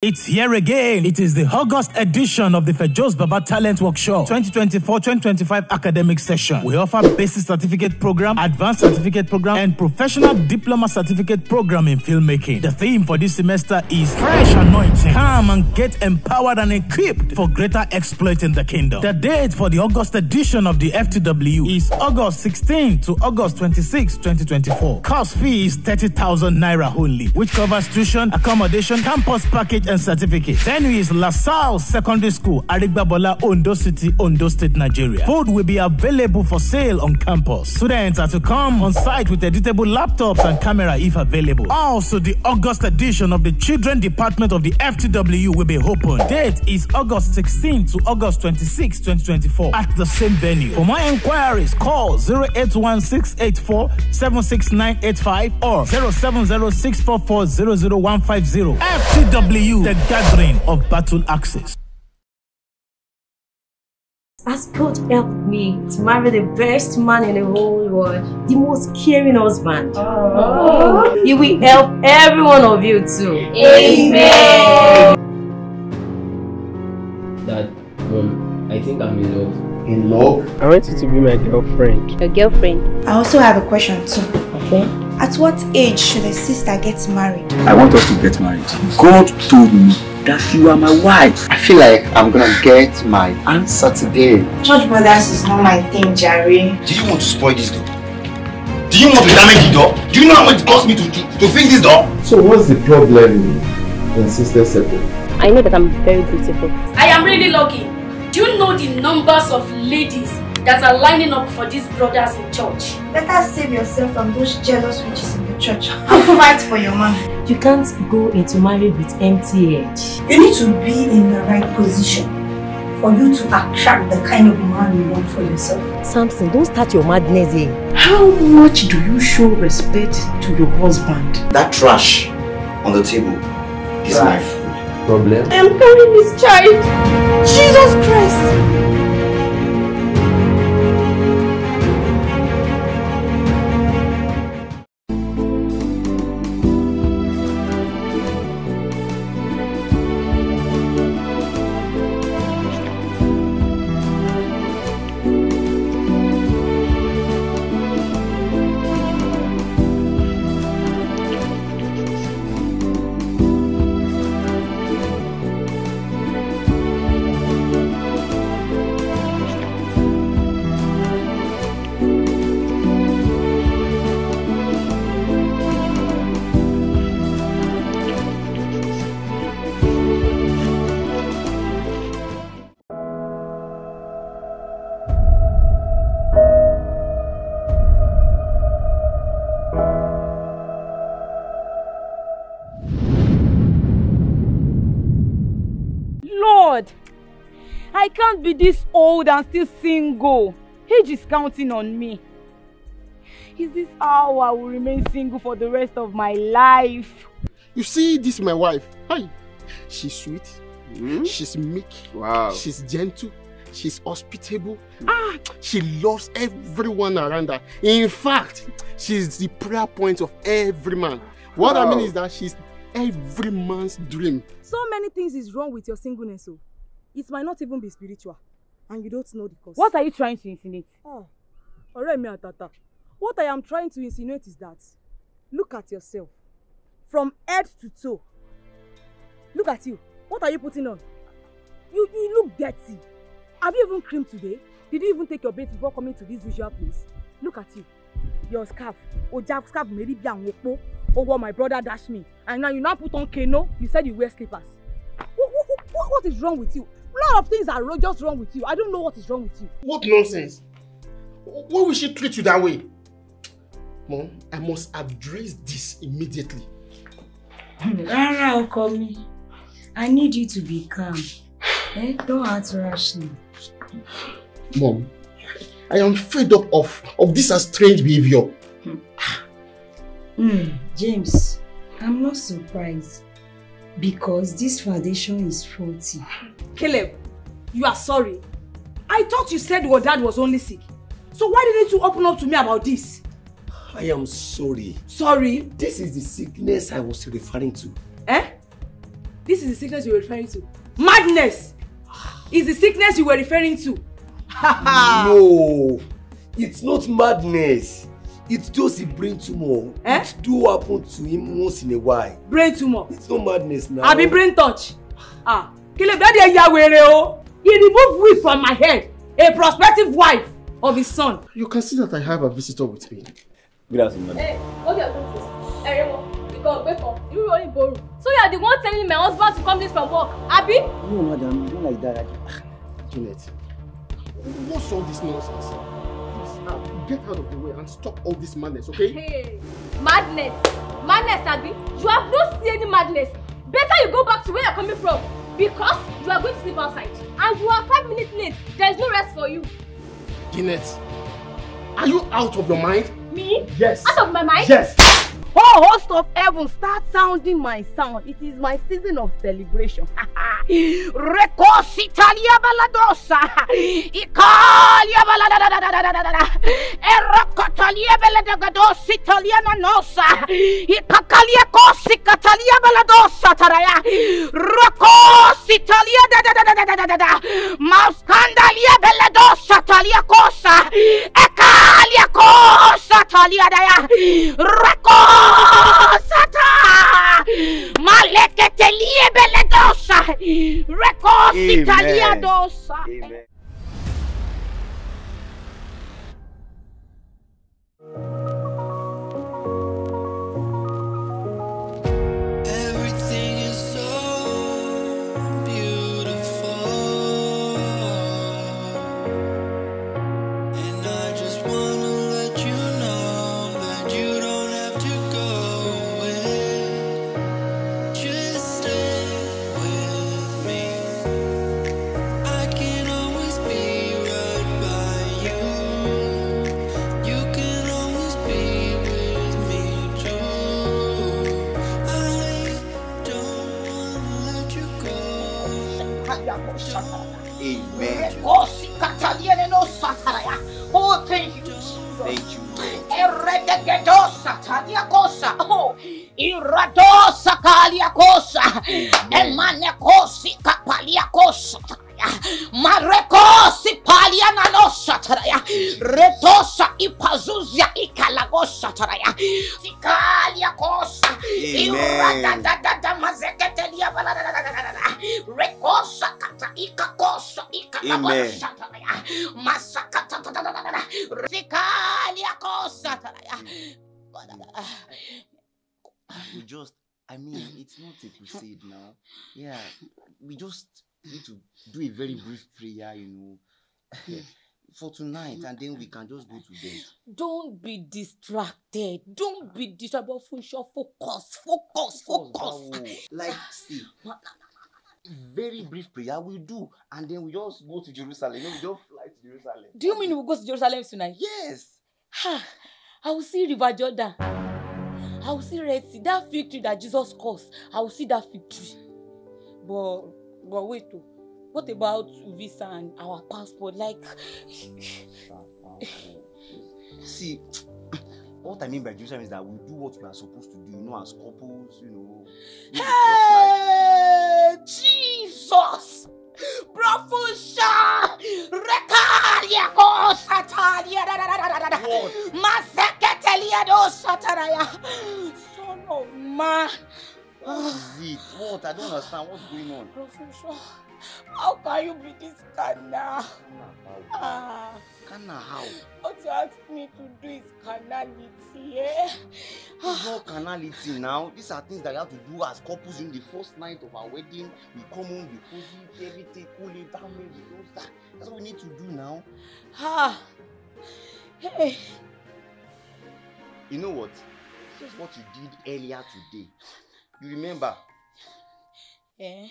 It's here again. It is the August edition of the Fejos Baba Talent Workshop 2024-2025 academic session. We offer basic certificate program, advanced certificate program, and professional diploma certificate program in filmmaking. The theme for this semester is Fresh Anointing. Come and get empowered and equipped for greater exploit in the kingdom. The date for the August edition of the FTW is August 16 to August 26, 2024. Cost fee is 30,000 naira only, which covers tuition, accommodation, campus package, and certificate. Venue is LaSalle Secondary School, Arigbabola, Ondo City, Ondo State, Nigeria. Food will be available for sale on campus. Students are to come on site with editable laptops and camera if available. Also, the August edition of the Children Department of the FTW will be open. Date is August 16 to August 26, 2024 at the same venue. For more inquiries, call 081684 or 070644 FTW, the gathering of battle axes. Has God helped me to marry the best man in the whole world, the most caring husband. Oh. He will help every one of you too. Amen. Dad, Mom, I think I'm in love. In love? I want you to be my girlfriend. Your girlfriend? I also have a question too. Okay. At what age should a sister get married? I want us to get married. God told me that you are my wife. I feel like I'm gonna get my answer today. Church brothers is not my thing, Jerry. Do you want to spoil this door? Do you want to damage the door? Do you know how much it cost me to, to, to fix this door? So what's the problem in Sister Seppo? I know that I'm very beautiful. I am really lucky. Do you know the numbers of ladies that are lining up for these brothers in church? Better save yourself from those jealous witches in the church and fight for your man. You can't go into marriage with empty head. You need to be in the right position for you to attract the kind of man you want for yourself. Samson, don't start your madness here. How much do you show respect to your husband? That trash on the table is Right. my food. Problem? I am carrying this child. Jesus Christ! Can't be this old and still single. Age is counting on me. Is this how I will remain single for the rest of my life? You see, this is my wife. Hi. She's sweet. Hmm? She's meek. Wow. She's gentle. She's hospitable. Ah, she loves everyone around her. In fact, she's the prayer point of every man. What I mean Wow. is that she's every man's dream. So many things is wrong with your singleness. Oh. It might not even be spiritual. And you don't know the cause. What are you trying to insinuate? Oh, ọ̀rẹ́ mi àtàtà. What I am trying to insinuate is that look at yourself from head to toe. Look at you. What are you putting on? You you look dirty. Have you even creamed today? Did you even take your bath before coming to this visual place? Look at you. Your scarf. Oja scarf meri bi àwọn opó. Oh, what my brother dashed me. And now you now put on keno. You said you wear slippers. What, what, what, what is wrong with you? A lot of things are wrong- just wrong with you. I don't know what is wrong with you. What nonsense? Why will she treat you that way? Mom, I must address this immediately. Rárá ọkọ mi, I need you to be calm. Eh? Don't act rashly. Mom, I am fed up of, of this strange behavior. Hmm, James, I'm not surprised because this foundation is faulty. Caleb, you are sorry. I thought you said your dad was only sick. So why didn't you open up to me about this? I am sorry. Sorry? This is the sickness I was referring to. Eh? This is the sickness you were referring to. Madness is the sickness you were referring to. no it's not madness it's just a brain tumor Eh? it do happen to him once in a while Brain tumor. it's not madness now Àbí brain touch. Ah, Caleb, daddy ẹ ya wèrè o. He removed wig from my head. A prospective wife of his son. You can see that I have a visitor with me. Good afternoon, madam. Hey, hold your noses. Ẹ̀rẹ̀wọ̀, ìkọ̀ wake up. You really borrow. So you are the one telling my husband to come late from work, abi? No, madam, don't like that. Juliet, what's all this nonsense? Please, get out of the way and stop all this madness, okay? Hey, madness. Madness, abi? You have not seen any madness. Better you go back to where you're coming from. Because you are going to sleep outside. And you are five minutes late. There is no rest for you. Jeanette, are you out of your mind? Me? Yes. Out of my mind? Yes. Oh, host of heaven, start sounding my sound. It is my season of celebration. Recos Italia baladosa, Italia baladadadadadadada, Erocotalia baladados Italiana nosa, Icacalia cosi Catalia baladosa taraya, Rocos Italia dadadadadadada, Mauscandalia baladosa talia cosa, Ecalia cosa talia daya, Recosata, Maleketelie beledosa, Recos Italia dosa. Amen. Amen. Recosi Cataliene no sataraya. Oh, thank you, Jesus. Thank you, Lord. Erredegedosa talia cosa. Oh, iradosa kalia cosa. Emane kosi cosa. Marekosi palia nanosa taraya. Retosa ipazuzia. Sikalia. Iradadadada mazeketelia baladadadadada. Rekosa kata ikakosa. Sikalia taraya. We just, I mean, it's not a crusade now. Yeah, we just need to do a very brief prayer, you know, for tonight, and then we can just go to bed. Don't be distracted. Don't be distracted. Funsho, focus, focus, focus. Like, see, very brief prayer we do, and then we just go to Jerusalem. You know, we just fly to Jerusalem. Do you mean we'll go to Jerusalem tonight? Yes. Ha! I will see River Jordan. I will see Red Sea. That victory that Jesus caused. I will see that victory. But but wait oh. What about visa and our passport? Like See, what I mean by Jerusalem is that we do what we are supposed to do, you know, as couples, you know. Hey, Jesus! Profusha! Rekaria cosa talia da da da da da da. Maseketelia do sataraya. Son of man. What is it? What? I don't understand. What's going on? Professor, how can you be this carnal? Ah, Kana how? what you ask me to do is carnality, eh? It's not carnality now. These are things that we have to do as couples in the first night of our wedding. We come home, we cozy, everything, cool it down, maybe do that. That's what we need to do now. Ah, hey, You know what? This is what you did earlier today. You remember? eh?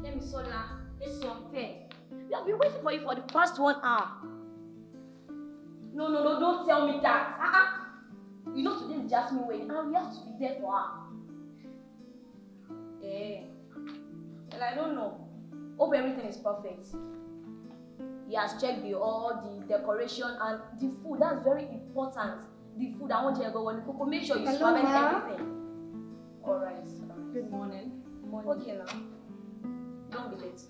Let me Sola, this is unfair. We have been waiting for you for the past one hour. No, no, no, don't tell me that. Uh-uh. You know today is Jasmine wedding and we have to be there for her. Eh. Well, I don't know. Hope everything is perfect. He has checked the all the decoration and the food. That's very important. the food I want to go on cook. Make sure you Hello, swab everything. All right. Good morning. Morning. Okay now. Don't be late.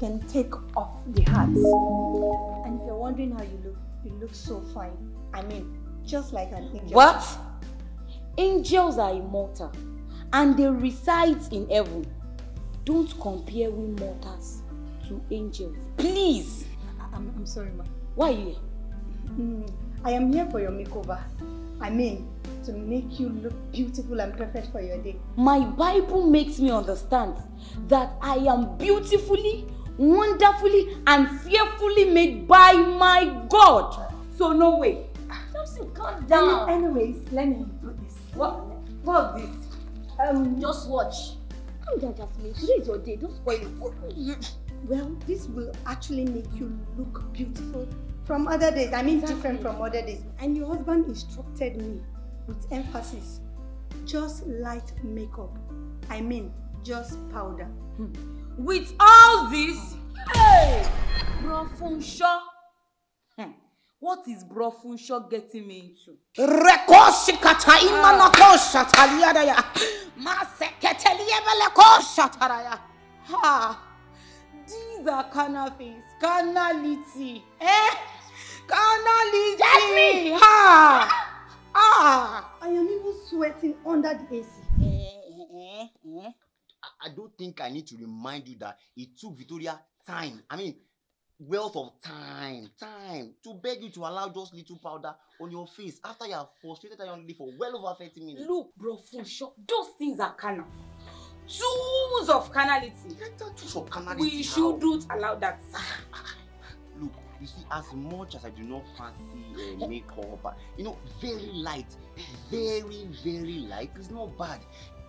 Can take off the hat. And if you're wondering how you look, you look so fine. I mean, just like an angel. What? Angels are immortal and they reside in heaven. Don't compare we mortals to angels. Please. I'm, I'm sorry, ma. Why are you here? Mm, I am here for your makeover. I mean, to make you look beautiful and perfect for your day. My Bible makes me understand that I am beautifully, wonderfully, and fearfully made by my God. So no way. Just calm Any- down. anyways, let me do this. What? What's this? Um, Just watch. Calm down, Jasmine. Today is your day. Don't spoil it. Well, this will actually make you look beautiful from other days. I mean, different from other days. And your husband instructed me with emphasis just light makeup. I mean, just powder. With all this, hey, Bro Funsho. Hmm. What is Bro Funsho getting me into? Rekoshikata imanakosha taliadaya. Maseketeliebelekosha taraya. Ha! These are carnal things. Carnality. Eh? Carnality. Jasmine! Ha! Ah! I am even sweating under the AC. I don't think I need to remind you that it took Victoria time. I mean, wealth of time, time to beg you to allow just little powder on your face after you have frustrated her young lady for well over 30 minutes. Look, bro, Funsho, those things are carnal. Tools of carnality. Tools of carnality. We how? shouldn't allow that. Look, you see, as much as I do not fancy uh, makeup, uh, you know, very light, very, very light is not bad.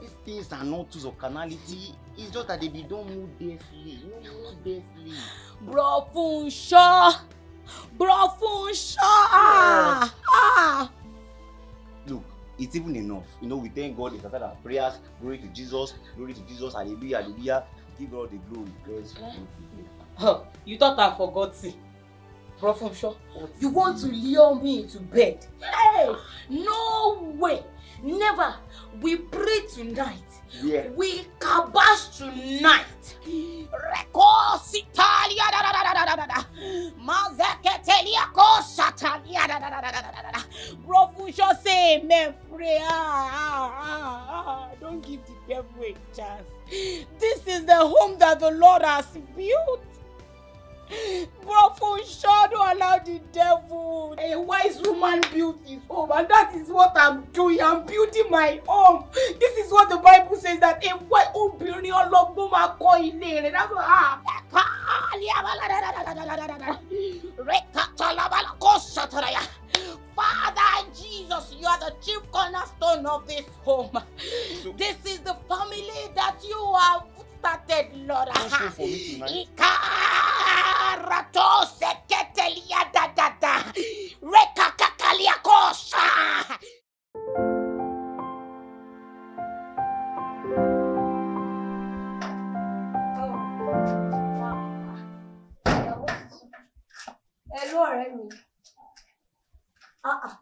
These things are not tools of carnality. It's just that they be done modestly, you know, modestly. Bro, Funsho. Bro, Funsho. Ah! Ah! Look, it's even enough. You know, we thank God. It's our prayers. Glory to Jesus. Glory to Jesus. Hallelujah. Hallelujah. Give God the glory. Let's Huh, you thought I forgot it. Bro, Funsho, you want to lure me into bed? Hey! No way! Never! We pray tonight. Yeah. We kabash tonight. Rekositalia da da da da da da da. Mazeketelia kosatalia da da da da da da da. Bro, Funsho say amen. Pray. Ah, ah, ah, ah. Don't give the devil a chance. This is the home that the Lord has built. Bro, Funsho, don't allow the devil. A wise woman built his home, and that is what I'm doing. I'm building my home. This is what the Bible says that a wise obìnrin ọlọ́gbọ́n máa kọ́ ilé rẹ̀. That's what ah. Father Jesus, you are the chief cornerstone of this home. This is the family that you have started, Lord. Don't pray for me tonight. Ikarato seketelia da da da. Rekakakalia kosa. Hello, ọ̀rẹ́ mi. Ah ah.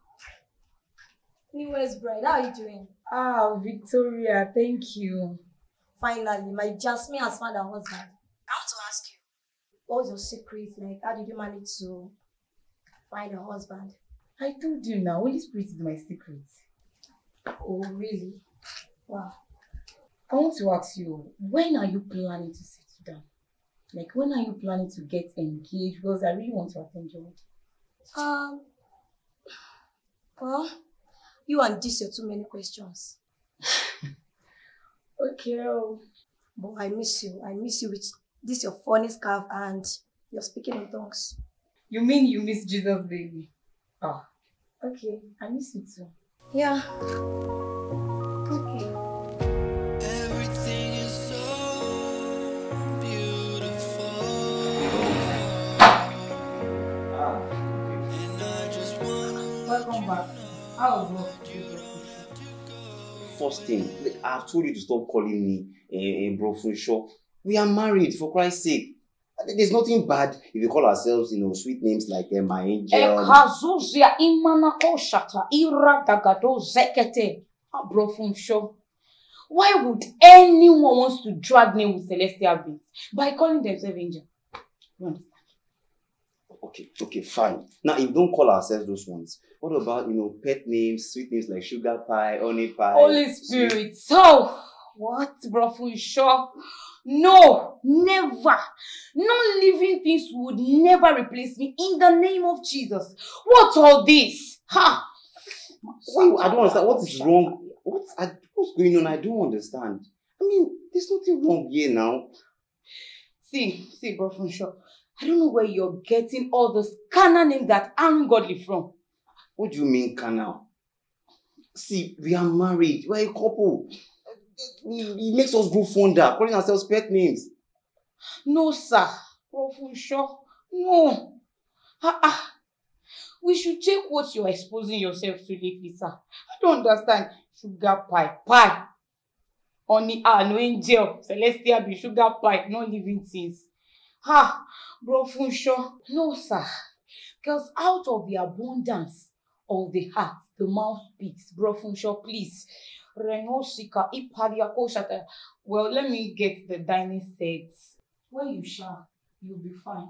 Newest bride, how are you doing? Ah, Victoria, thank you. Finally, my Jasmine has found her husband. I want to ask you, what was your secret? Like, how did you manage to find a husband? I told you now, Holy Spirit is my secret. Oh, really? Wow. I want to ask you, when are you planning to settle down? Like, when are you planning to get engaged? Because I really want to attend your wedding. Um, well, you and this are too many questions. Okay. oh. But I miss you. I miss you with this your funny scarf and You're speaking in tongues. You mean you miss Jesus, baby? Oh, okay. I miss you too. Yeah. Okay. First thing, I've told you to stop calling me a, a bro Funsho. We are married, for Christ's sake. There's nothing bad if we call ourselves, you know, sweet names like uh, my angel. ekazuzia imanakoshata iradagado zekete abrofunsho why would anyone wants to drag name with celestial beings by calling themselves angel You understand? Okay, okay, fine. Now, if don't call ourselves those ones, what about, you know, pet names, sweet names like sugar pie, honey pie? holy spirit so what brofunsho no never no living things would never replace me in the name of jesus what all this ha Wait, I don't understand. What is wrong? What's, I, what's going on? I don't understand. I mean, there's nothing wrong here now. See, see, bro, from sure. I don't know where you're getting all those carnal names that aren't godly from. What do you mean, canal? See, we are married. We're a couple. It makes us grow fonder, calling ourselves pet names. No, sir. Sure. No. Ah, ah. We should check what you're exposing yourself to lately, sir. I don't understand. Sugar pie, pie. Honey, ah, no angel. Celestial be sugar pie, no living things. Ha, bro, Funsho. No, sir. Because out of the abundance of the heart, the mouth speaks. Bro, Funsho, please. Renosika, Ipadiakoshata. Well, let me get the dining sets. When you shall, you'll be fine.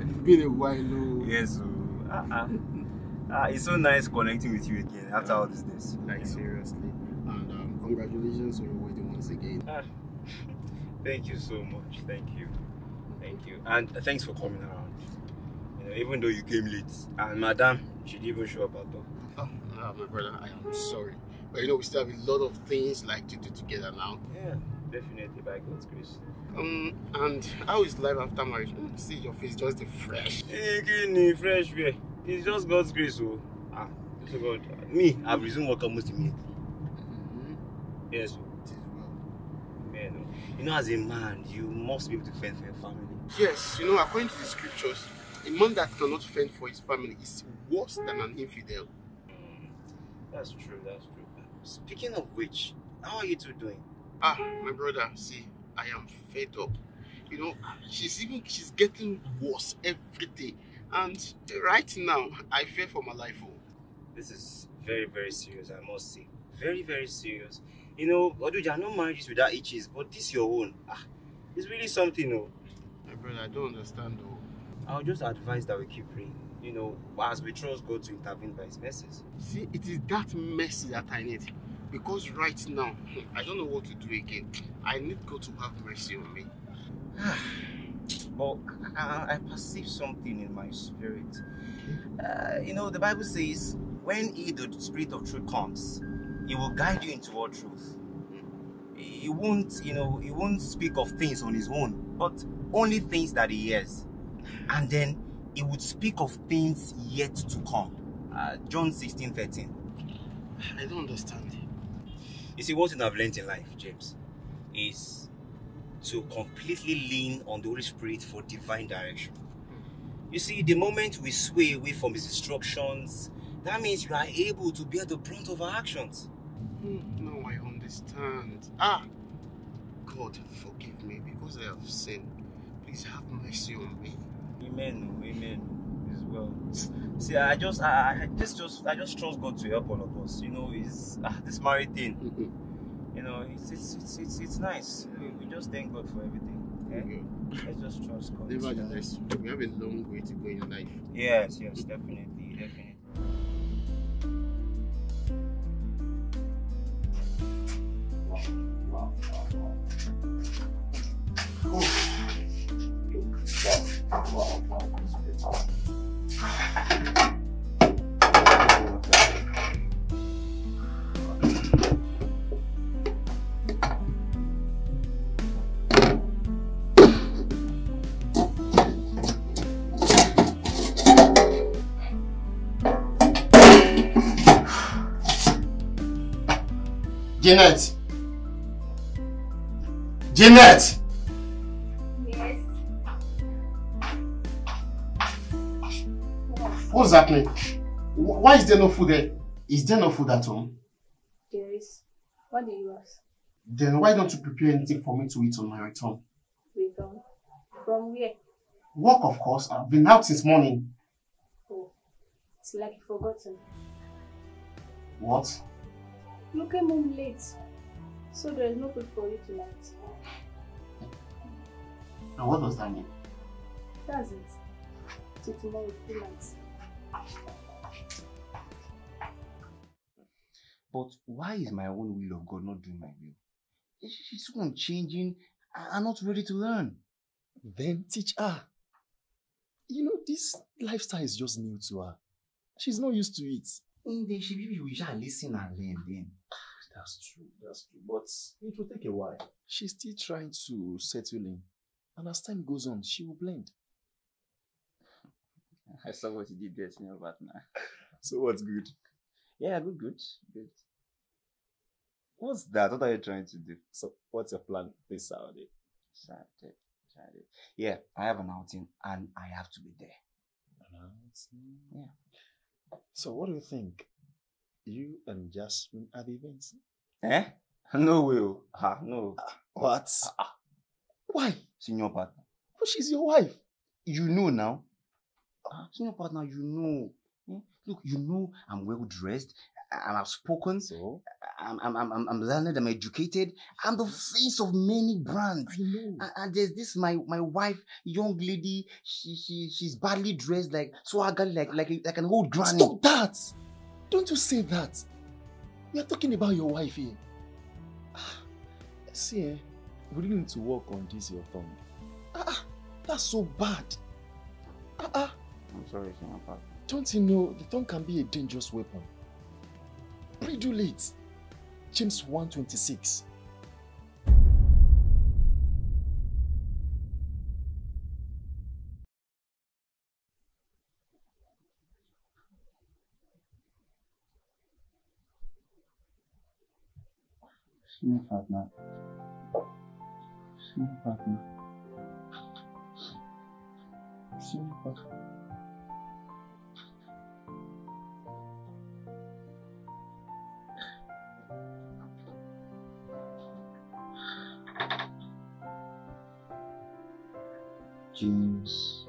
It's been a while, oh. Yes, oh. uh-uh. uh, it's so nice connecting with you again after all these days. Like, seriously. And um, congratulations on your wedding once again. Ah, Thank you so much. Thank you. Thank you. And thanks for coming around. You know, even though you came late. And madam, she didn't even show up at all. Oh, ah, my brother, I am sorry. But you know, we still have a lot of things like to do together now. Yeah, definitely by God's grace. Um, and how is life after marriage? Mm, See your face, just the fresh. Kenny, fresh. It's just God's grace, oh. Ah, so God. Me, I've resumed work almost immediately. Yes, oh. Man, oh. you know, as a man, you must be able to fend for your family. Yes, you know, according to the scriptures, a man that cannot fend for his family is worse than an infidel. That's true, that's true. Speaking of which, how are you two doing? Ah, my brother, see, I am fed up. You know, she's even she's getting worse every day. And right now, I fear for my life. Oh. This is very, very serious, I must say. Very, very serious. You know, Oduja, no marriages without itches, but this your own. Ah, it's really something, oh. My brother, I don't understand though. I'll just advise that we keep praying. You know, as we trust God to intervene by His mercies. See, it is that mercy that I need. Because right now, I don't know what to do again. I need God to have mercy on me. But I, I perceive something in my spirit. Uh, you know, the Bible says, when He, the Spirit of truth, comes, He will guide you into all truth. He won't, you know, He won't speak of things on His own, but only things that He hears. And then He would speak of things yet to come. Uh, John 16 13. I don't understand. You see, what I've learned in life, James, is to completely lean on the Holy Spirit for divine direction. You see, the moment we sway away from His instructions, that means you are able to bear the brunt of our actions. Hmm, No, I understand. Ah, God, forgive me because I have sinned. Please have mercy on me. Amen. Amen well. See, I just, I, I just, just, I just trust God to help all of us. You know, it's ah, this married thing. Mm-hmm. You know, it's, it's, it's, it's, it's nice. We, just thank God for everything. Eh? Okay. Let's just trust God. Nevertheless, we have a long way to go in life. Yes, yes, definitely, definitely. Wow, wow, wow, great. Janet! Janet! What's happening? Wh- Why is there no food there? Is there no food at home? There is. What do you ask? Then why don't you prepare anything for me to eat on my return? We come. From where? Work, of course. I've been out since morning. Oh, it's like you forgotten. What? You came home late, so there is no food for you tonight. And what does that mean? That's it. Till tomorrow, two nights. But why is my own will of God not doing my will? She- She's so unchanging and not ready to learn. Then teach her. You know, this lifestyle is just new to her. She's not used to it. And then she maybe we shall listen and learn then. That's true, that's true. But it will take a while. She's still trying to settle in. And as time goes on, she will blend. I saw what you did there, senior partner. So what's good? Yeah, good, good, good. What's that? What are you trying to do? So what's your plan this Saturday? Saturday, Saturday. Yeah, I have an outing and I have to be there. An outing? Yeah. So what do you think? You and Jasmine at the events? Eh? No will. Ah, no. What? Why? Senior partner. But she's your wife. You know now. Ah, senior partner, you know. Eh? Look, you know I'm well dressed and I've spoken. So? I'm, I'm, I'm, I'm- I'm learned, I'm educated. I'm the face of many brands. I know. And, and there's this my my wife, young lady. She she she's badly dressed, like swagger, like like like an old granny. Stop that! Don't you say that. We are talking about your wife here. Ah, See, eh, we really need to work on this, your tongue. Ah, ah, that's so bad. Ah, ah. I'm sorry, senior. Don't you know the tongue can be a dangerous weapon? It. James 126. Senior partner. Senior partner. Senior partner. James.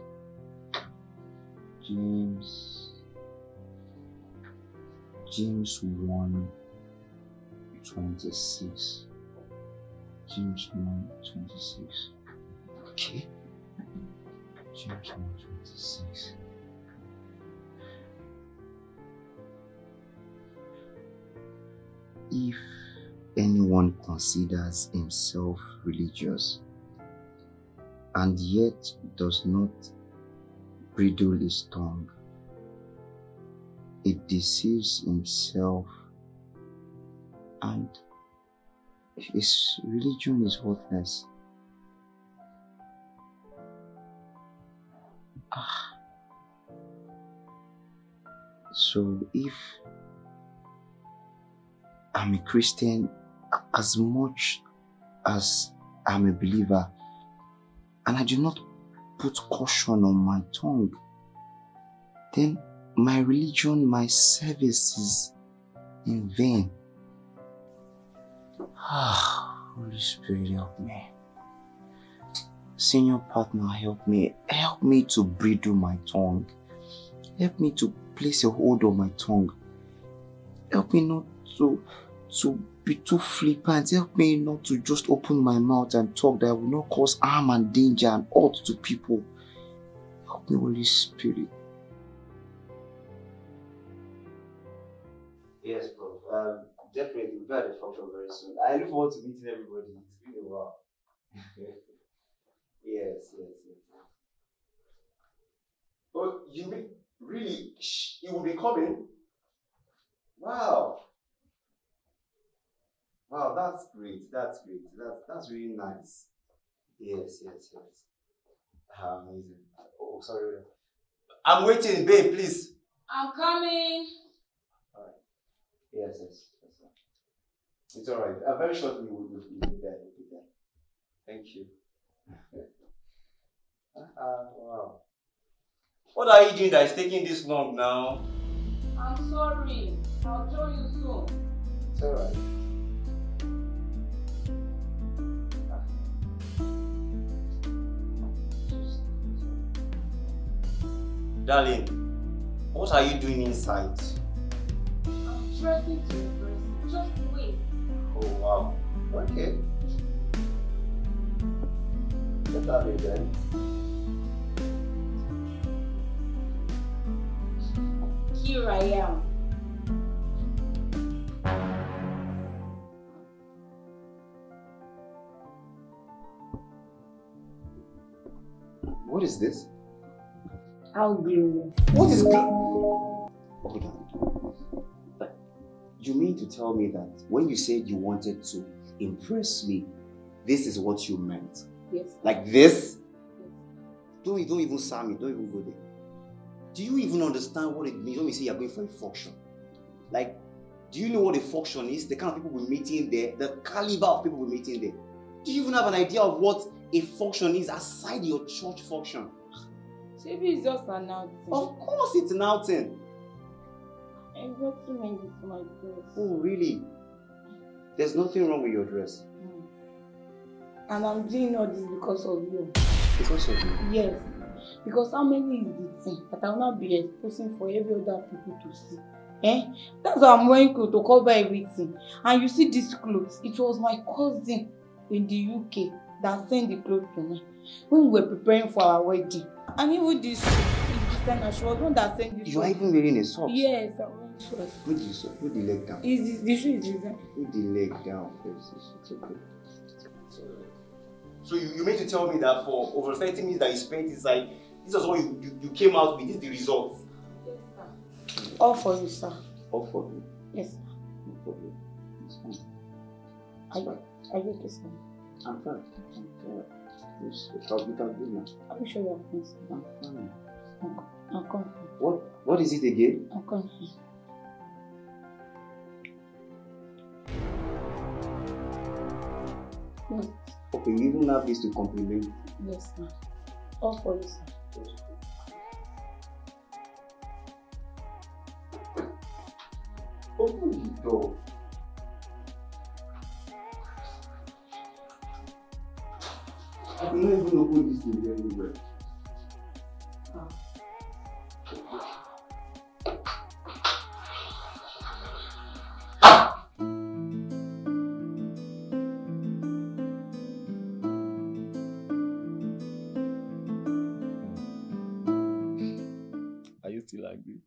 James. James 1 26. James 1 26. Okay. James 1 26. If anyone considers himself religious and yet does not bridle his tongue, it deceives himself and his religion is worthless. Ah. So if I'm a Christian as much as I'm a believer, and I do not put caution on my tongue, then my religion, my service is in vain. Ah, Holy Spirit, help me. Senior partner, help me. Help me to bridle my tongue. Help me to place a hold on my tongue. Help me not to, to be too flippant. Help me not to just open my mouth and talk that will not cause harm and danger and hurt to people. Help me, Holy Spirit. Yes, bro. Um, definitely, we'll be at the function very soon. I look forward to meeting everybody. It's been a while. yes, yes, yes. Oh, you mean really? Sh- You will be coming? Wow. Wow, that's great. That's great. That's that's really nice. Yes, yes, yes. Ah, Amazing. Oh, sorry. I'm waiting, babe. Please. I'm coming. All right. Yes, yes, yes. sir. It's all right. Uh, very shortly, we'll, be there. We'll be there. Thank you. uh, wow. What are you doing that is taking this long now? I'm sorry. I'll join you soon. It's all right. Darling, what are you doing inside? I'm dressing to impress. Just wait. Oh wow. Okay. Get that way then. Here I am. What is this? How glorious. What is gl- Hold on. But You mean to tell me that when you said you wanted to impress me, this is what you meant? Yes. Like this? Don't, don't even sound me, don't even go there. Do you even understand what it means when we say you're going for a function? Like, do you know what a function is? The kind of people we're meeting there, the caliber of people we're meeting there. Do you even have an idea of what a function is aside your church function? Maybe it's just an outing. Of course it's an outing. I got too many with my dress. Oh, really? There's nothing wrong with your dress. And I'm doing all this because of you. Because of you. Yes. Because how many is the thing that I will not be exposing for every other people to see? Eh? That's why I'm wearing clothes to cover everything. And you see these clothes, it was my cousin in the UK that sent the clothes to me when we were preparing for our wedding. And even this designer, she was the one that sent this. You are even wearing a sock. Yes, I'm wearing shorts. Put the, so- put the leg down. Is this the shoe is design? Put the leg down first. It's, it's okay. So you, you mean to tell me that for over 30 minutes that you spent inside, this was what you, you, you came out with, this is the result? Yes, sir. All for you, sir. All for me. Yes. No problem. It's fine. Are you, are you okay, sir? I'm fine. Yeah. Yes, all we can do now. Are you sure you're fine, sir? I'm confident. What, what is it again? I'm confident. Yes, Okay, you even have this to compliment. yes, sir. All for you, sir. Open the door. I cannot even open this thing well. Are you still angry?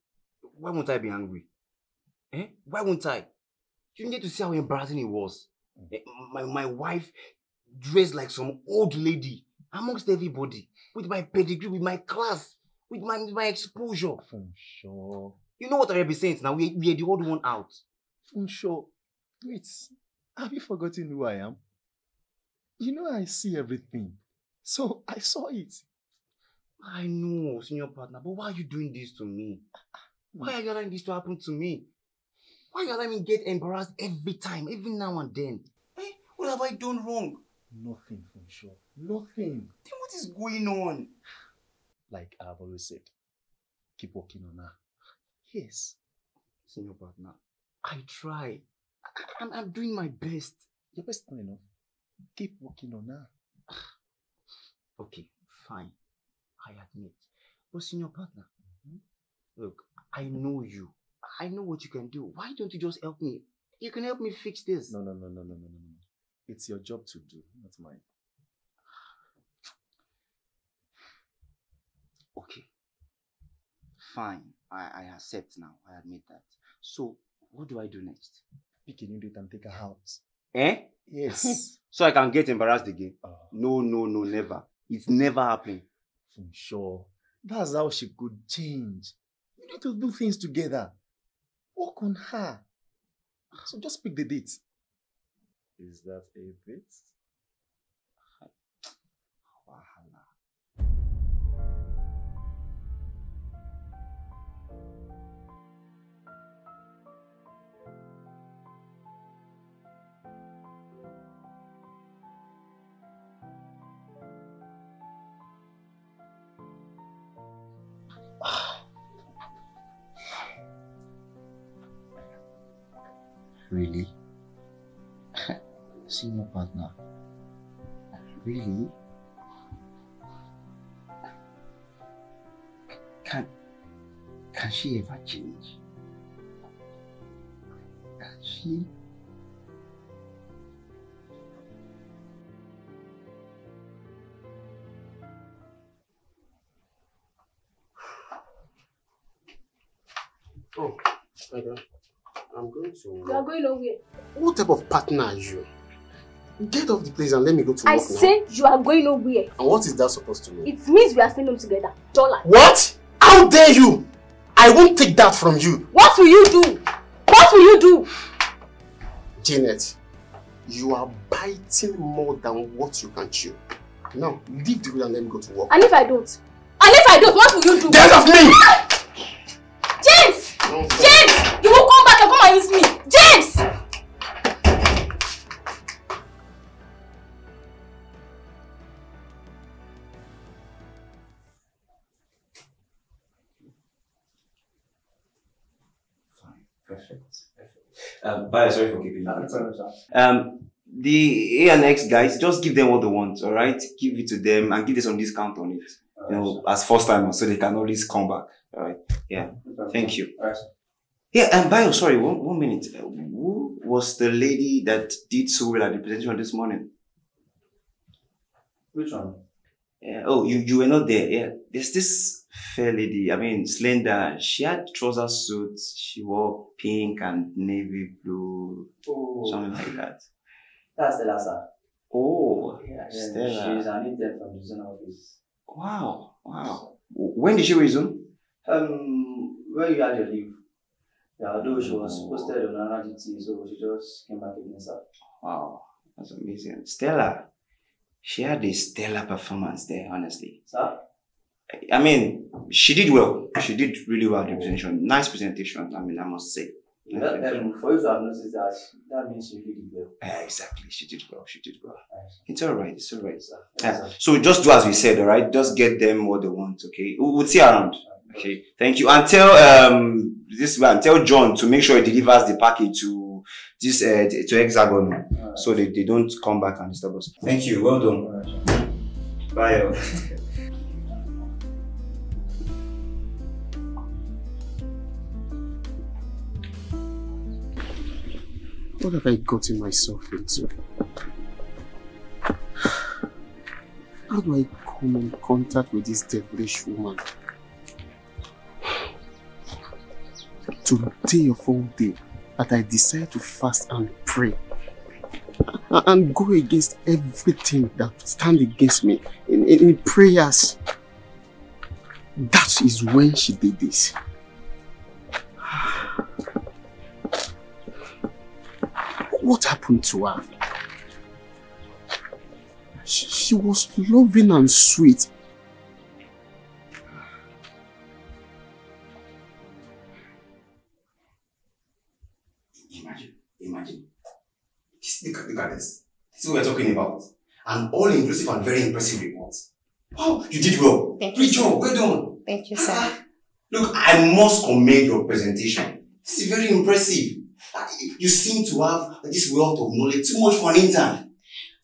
Why won't I be angry? Eh? Why won't I? You need to see how embarrassing it was. Eh, My, my wife dressed like some old lady amongst everybody with my pedigree, with my class, with my, with my exposure. For Sure. You know what I represent now? We, we are the odd one out. Funsho. Wait, have you forgotten who I am? You know I see everything. So I saw it. I know, senior partner, but why are you doing this to me? Why are you allowing this to happen to me? Why are you allowing me to get embarrassed every time, every now and then? Eh? What have I done wrong? Nothing Funsho. Nothing. Then what is going on? Like I've always said, keep working on her. Yes. Senior partner, I try. I, I'm, I'm doing my best. Your best not enough. Keep working on her. Okay, fine. I admit. But senior partner, hmm? look, I know you. I know what you can do. Why don't you just help me? You can help me fix this. No, no, no, no, no, no, no, no. It's your job to do, not mine. Okay. Fine. I, I accept now. I admit that. So, what do I do next? Pick a new date and take her out. Eh? Yes. so I can get embarrassed again? No, no, no, never. It's never happening. For sure. That's how she could change. You need to do things together. Work on her. So just pick the date. Is that a date? See my partner. Really? Can can she ever change? Can she? Oh, okay. I'm going to. You are going nowhere. What type of partner are you? Get off the place and let me go to I work now. say you are going nowhere. And what is that supposed to mean? It means we are staying home together. Dollar. What? How dare you? I won't take that from you. What will you do? What will you do? Janet, you are biting more than what you can chew. Now, leave the room and let me go to work. And if I don't? And if I don't, what will you do? Get off me! Ah! Bye, sorry for keeping you. Um, the A and X guys, just give them what they want, all right? Give it to them and give them some discount on it. You know, as first timers, so they can always come back. All right. Yeah. Thank you. Yeah, and Bio, sorry, one, one minute. Uh, Who was the lady that did so well at the presentation this morning? Which one? Yeah. Oh, you, you were not there. Yeah. There's this fair lady, I mean, slender. She had trouser suits. She wore pink and navy blue, Oh. something like that. That's Stella, sir. Oh, Yeah, Stella. she's an intern from the zone office. Wow, wow. When did she resume? Um, where you had your leave? Yeah, although she was posted on another duty, so she just came back again, sir. Wow, that's amazing. Stella, she had a stellar performance there, honestly. Sir? I mean, she did well. She did really well at the presentation. Nice presentation, I mean, I must say. That, um, for you to have noticed that, that means she really did well. Yeah, exactly. She did well. She did well. It's all right. It's all right. Yes, Yeah. So just do as we said, all right? Just get them what they want, okay? We- We'll see around. Okay. Thank you. And tell um this man, tell John to make sure he delivers the package to this uh, to Hexagon so they, they don't come back and disturb us. Thank you. Well done. Bye. What have I gotten myself into? How do I come in contact with this devilish woman? Today of all day, that I decide to fast and pray and go against everything that stand against me in, in, in prayers. That is when she did this. What happened to her? She, she was loving and sweet. Imagine, imagine. This, look, at- look at this. This is what we're talking about. An all-inclusive and very impressive report. Wow, you did well. Thank Great you, job. Well done. Thank you, sir. Ah, ah. Look, I must commend your presentation. This is very impressive. You seem to have this wealth of knowledge, too much for an intern.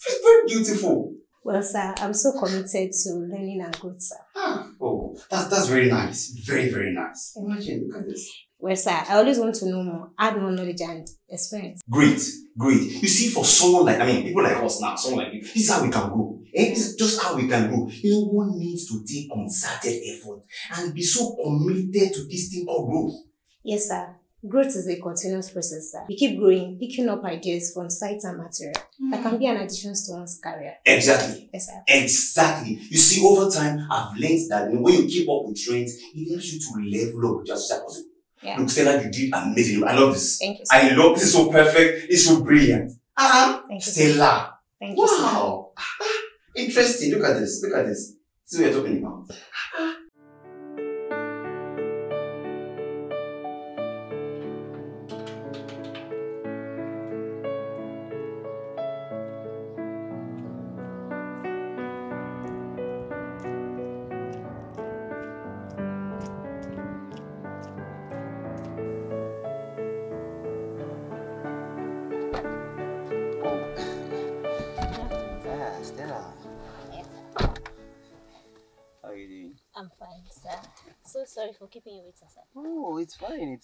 It's very beautiful. Well, sir, I'm so committed to learning and growth, sir. Ah, Oh, that's that's very nice. Very, very nice. Imagine, look at this. Well, sir, I always want to know more, add more knowledge and experience. Great, great. You see, for someone like, I mean, people like us now, someone like you, this is how we can grow. Eh? This is just how we can grow. You know, one needs to take concerted effort and be so committed to this thing called growth. Yes, sir. Growth is a continuous process, sir. You keep growing, picking up ideas from sites and material that can be an addition to one's career. Exactly. Yes, sir. Exactly. You see, over time, I've learned that when you keep up with trends, it helps you to level up just as possible. Yeah. Look, Stella, you did amazing. I love this. Thank you, sir. I love this. Is so perfect. It's so brilliant. Ah, Thank you, sir. Stella. Thank you, sir. Wow. Interesting. Look at this. Look at this. Is what you're talking about.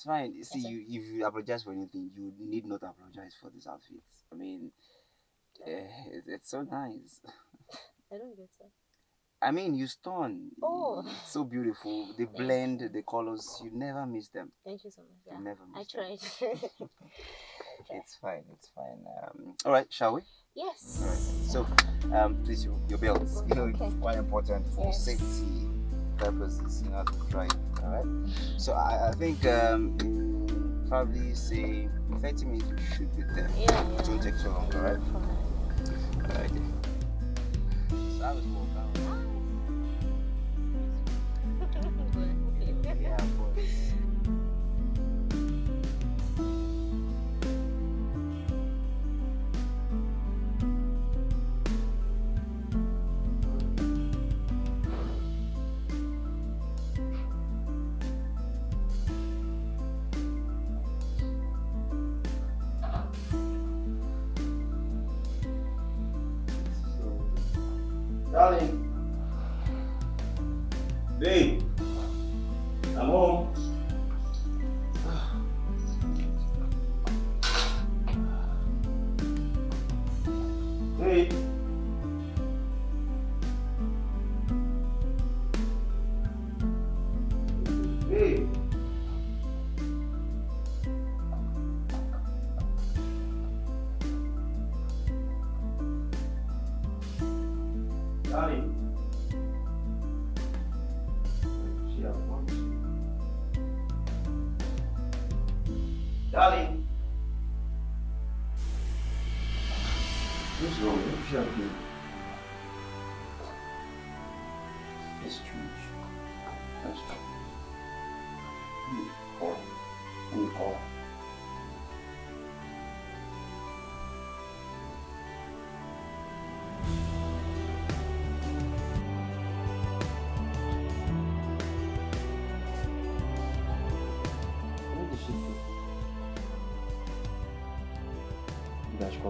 Fine, it's fine. You See, you, if you apologize for anything, you need not apologize for this outfit. I mean, uh, it, it's so nice. I don't get it. I mean, you stone. Oh. It's so beautiful. The blend, the colors, you never miss them. Thank you so much. Yeah. You never I tried. It's fine, it's fine. Um, all right, shall we? yes. All right. So, um, please, your, your belts. You know, it's quite important for Yes. safety purposes, you know, to drive. All right. So, I, I think um, probably say 30 minutes we should be there. Yeah, yeah. It won't take so long, all right? All right. So,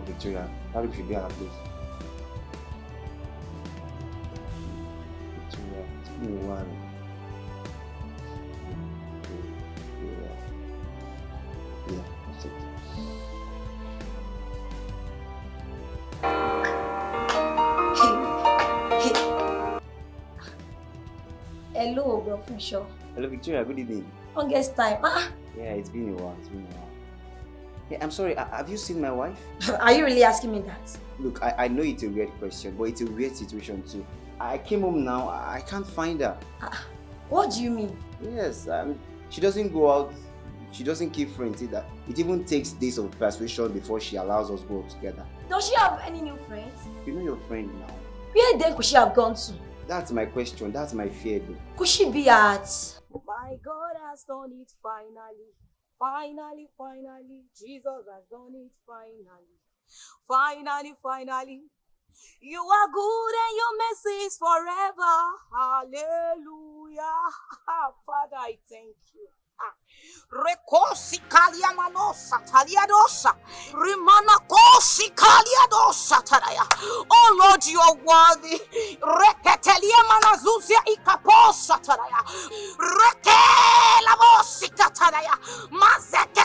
You guys should call Victoria. Probably should be at place. Victoria, it's been a while. Yeah. That's it. Hello, bro Funsho. Hello, Victoria. Good evening. Longest time. Ah, Yeah, it's been a while. It's been a while. Hey, I'm sorry. uh, Have you seen my wife? are you really asking me that? Look, I, I know it's a weird question, but it's a weird situation too. I came home now. I I can't find her. What do you mean? Yes, um, she doesn't go out. She doesn't keep friends either. It even takes days of persuasion before she allows us go out together. Does she have any new friends? You know your friend now. Where then could she have gone to? That's my question. That's my fear, though. Could she be at? My God has done it finally. Finally, finally. Jesus has done it finally. Finally, finally. You are good and your mercy is forever. Hallelujah. Father, I thank you. Rekosi manosa taliadosa. Rimana kosi kaliadosa taraya. Oh Lord, you are worthy. Reketelia manazuzia ikaposa taraya. Reke la bosika taraya. Mazeke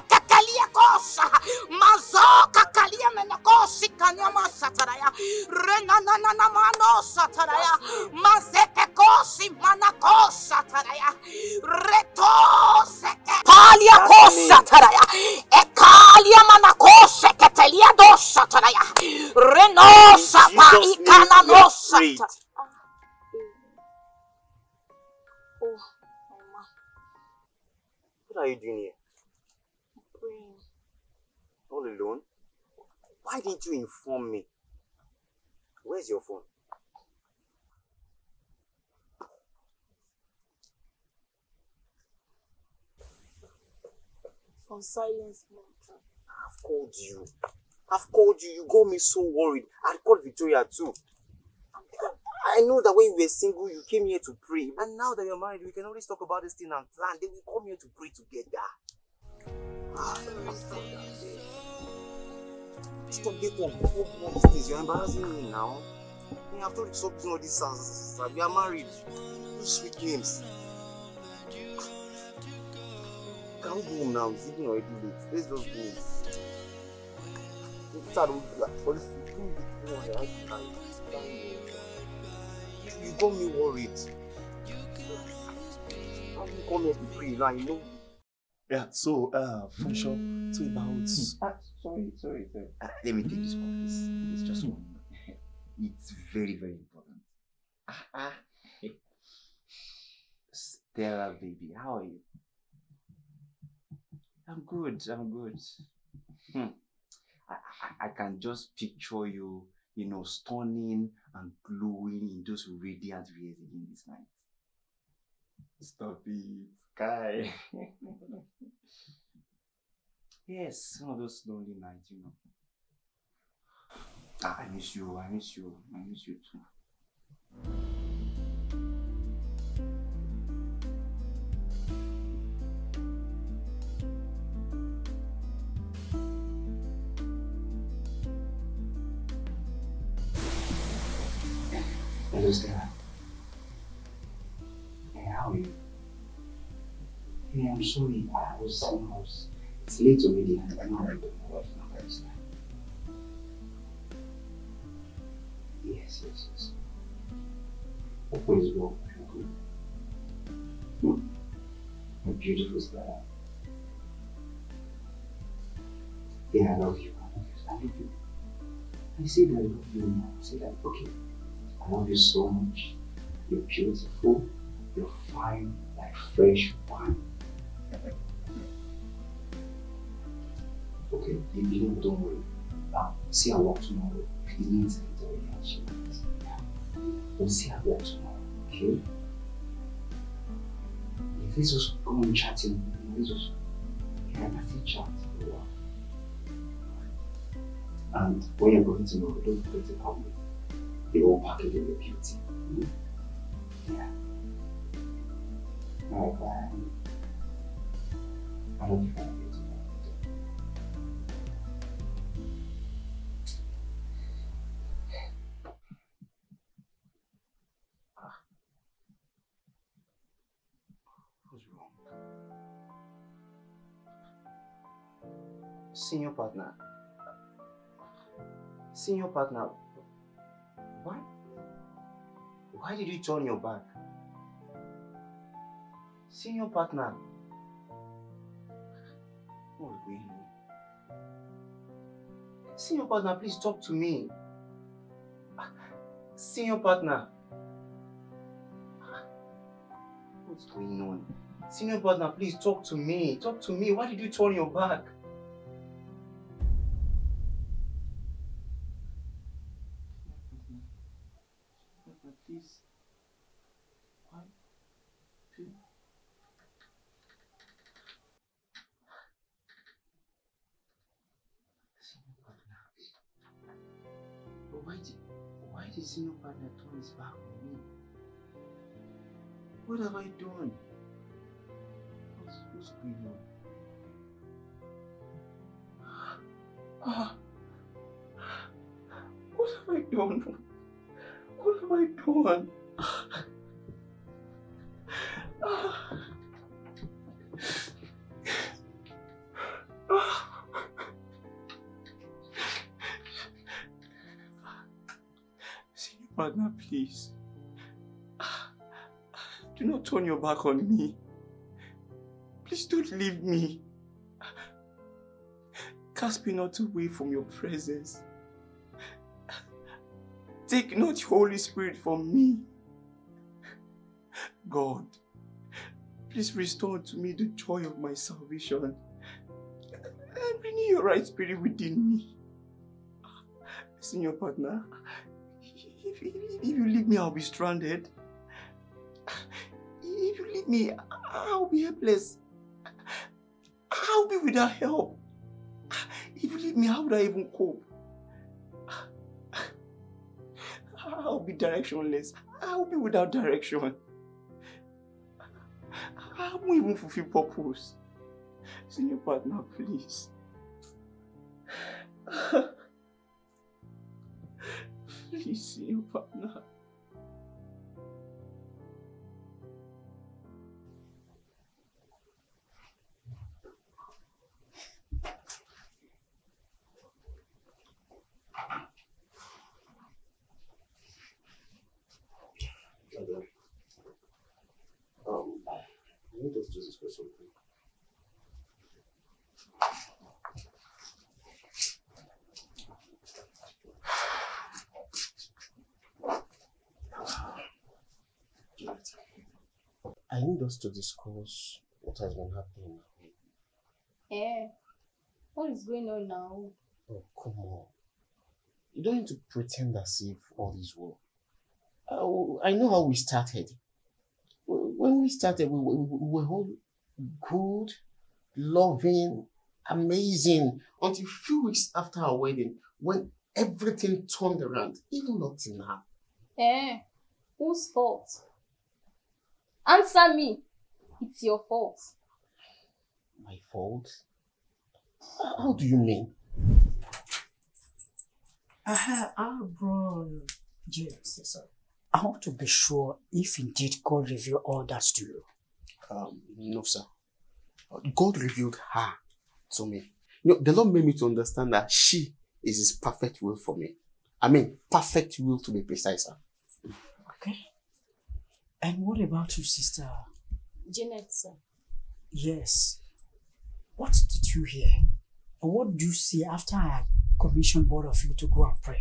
kekelia kosa. Mazoka kalia menakosi kanyamasa taraya. Renanana manosa taraya. Mazeke kosi manakosa taraya. Reto seke. Ekalia kosataraya. Ekalia manakose ketelia dosataraya. Renosa pa ikana nosata. Mama. What are you doing here? All alone? Why didn't you inform me? Where's your phone? On silence mode. I've called you. I've called you. You got me so worried. I called Victoria too. I know that when you were single, you came here to pray. And now that you're married, we can always talk about this thing and plan. Then we come here to pray together. Ah, Stop getting all these things. You're embarrassing me now. Yeah, I've told you to stop doing all these sounds. We are married. Those sweet names. Can we go home now? It's even already late. Let's just go. You got me worried. How you come here to pray now? You know. Yeah, so, uh, function, so about... Ah, sorry, sorry, sorry. Uh, let me take this call, please. It's just one. It's very, very important. Ah, ah. Stella, baby, how are you? I'm good. I'm good. Hmm. I, I, I can just picture you, you know, stunning and glowing in those radiant rays again this night. Stop it, guy. yes, one of those lonely nights, you know. Ah, I miss you. I miss you. I miss you too. Hello, Stella. Hey, how are you? Hey, I'm sorry. I was, I was, it's late already and I'm not able to work now. That's fine. Yes, yes, yes. Hope is well. I'm good. You're beautiful, Stella. Yeah, I love you. I love you. I love you. I say that I love you now. I say that, okay. I love you so much. You're beautiful. You're fine like fresh wine. Okay, you know, don't worry. Um, see, I work tomorrow. He needs anything, I'll she wants. Yeah. We'll see I work tomorrow, okay? If let's just go on chatting. Let's just, yeah, I still chat for a while. And when you're going tomorrow, don't forget to come with the whole package of your beauty. Mm? Yeah. Alright, bye. I love you Senior partner. Senior partner. Why? Why did you turn your back? Senior partner. What's going on? Senior partner, please talk to me. Senior partner. What's going on? Senior partner, please talk to me. Talk to me. Why did you turn your back? Turn your back on me. Please don't leave me. Cast me not away from your presence. Take not your Holy Spirit from me. God, please restore to me the joy of my salvation and renew your right spirit within me. Senior partner, if, if, if you leave me, I'll be stranded. You leave me, I'll be helpless. I'll be without help. If you leave me, how would I even cope? I'll be directionless. I'll be without direction. I won't even fulfill purpose. Senior partner, please. please, senior partner. Need us to discuss something. I need us to discuss what has been happening. Eh, what is going on now? Oh, come on. You don't need to pretend as if all is well. I know how we started. When we started, we, we, we were all good, loving, amazing, until a few weeks after our wedding, when everything turned around, even up to now. Eh, whose fault? Answer me. It's your fault. My fault? How do you mean? Aha, our bro, James, sir. I want to be sure if indeed God revealed all that to you. Um, no, sir. God revealed her to me. You know, the Lord made me to understand that she is His perfect will for me. I mean, perfect will to be precise, sir. Okay. And what about you, sister? Janet, sir. Yes. What did you hear? And what do you see after I commissioned both of you to go and pray?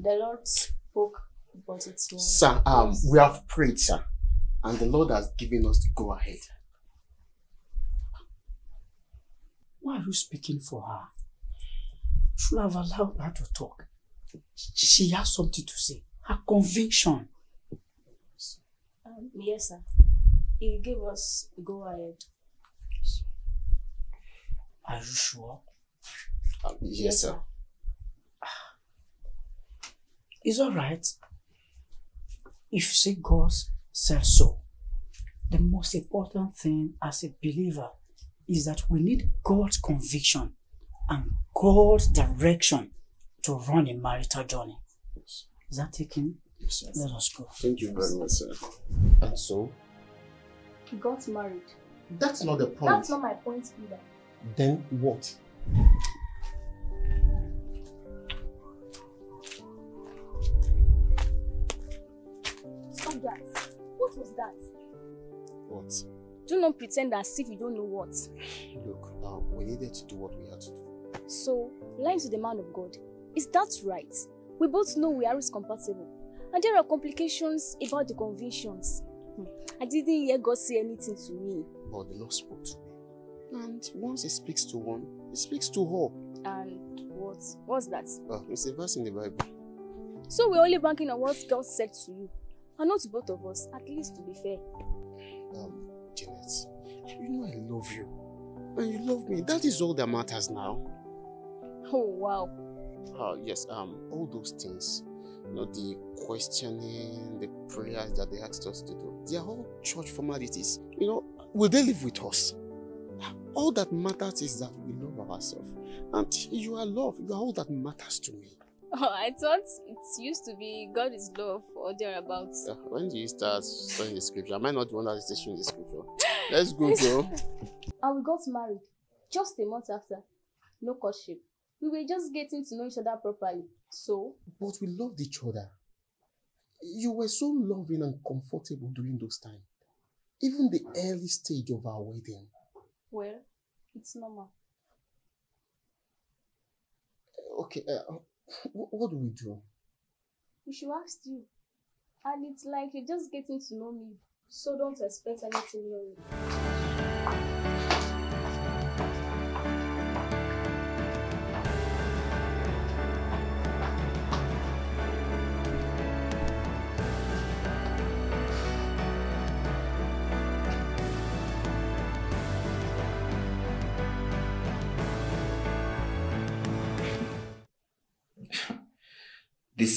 The Lord spoke, but it's not. Sir, um, we have prayed, sir, and the Lord has given us the go ahead. Why are you speaking for her? You should have allowed her to talk. She has something to say. Her conviction. Um, yes, sir. He gave us the go ahead. Are you sure? Um, yes, sir. It's all right. If you say God said so, the most important thing as a believer is that we need God's conviction and God's direction to run a marital journey. Is that taken? Yes, sir. Let us go. Thank you very much, sir. And so, He got married. that's not the point. That's not my point either. Then what? That. What was that? What? Do not pretend as if you don't know what. Look, uh, we needed to do what we had to do. So, lying to the man of God, is that right? We both know we are compatible. And there are complications about the convictions. Hmm. I didn't hear God say anything to me. But the Lord spoke to me. And once He speaks to one, He speaks to all. And what? What's that? Uh, it's a verse in the Bible. So we're only banking on what God said to you. And not to both of us, at least to be fair. Um, Janet, you know I love you. And you love me. That is all that matters now. Oh, wow. Uh, yes, um, all those things, you know, the questioning, the prayers that they asked us to do, they are all church formalities. You know, will they live with us? All that matters is that we love ourselves. And you are love. You are all that matters to me. Oh, I thought it used to be God is love or thereabouts. Uh, when do you start studying the scripture? Am I not the one that is teaching the scripture? Let's go, girl. And we got married just a month after. No courtship. We were just getting to know each other properly. So, But we loved each other. You were so loving and comfortable during those times. Even the early stage of our wedding. Well, it's normal. Okay, uh, what, do we do? We should ask you. And it's like you're just getting to know me. So don't expect anything wrong.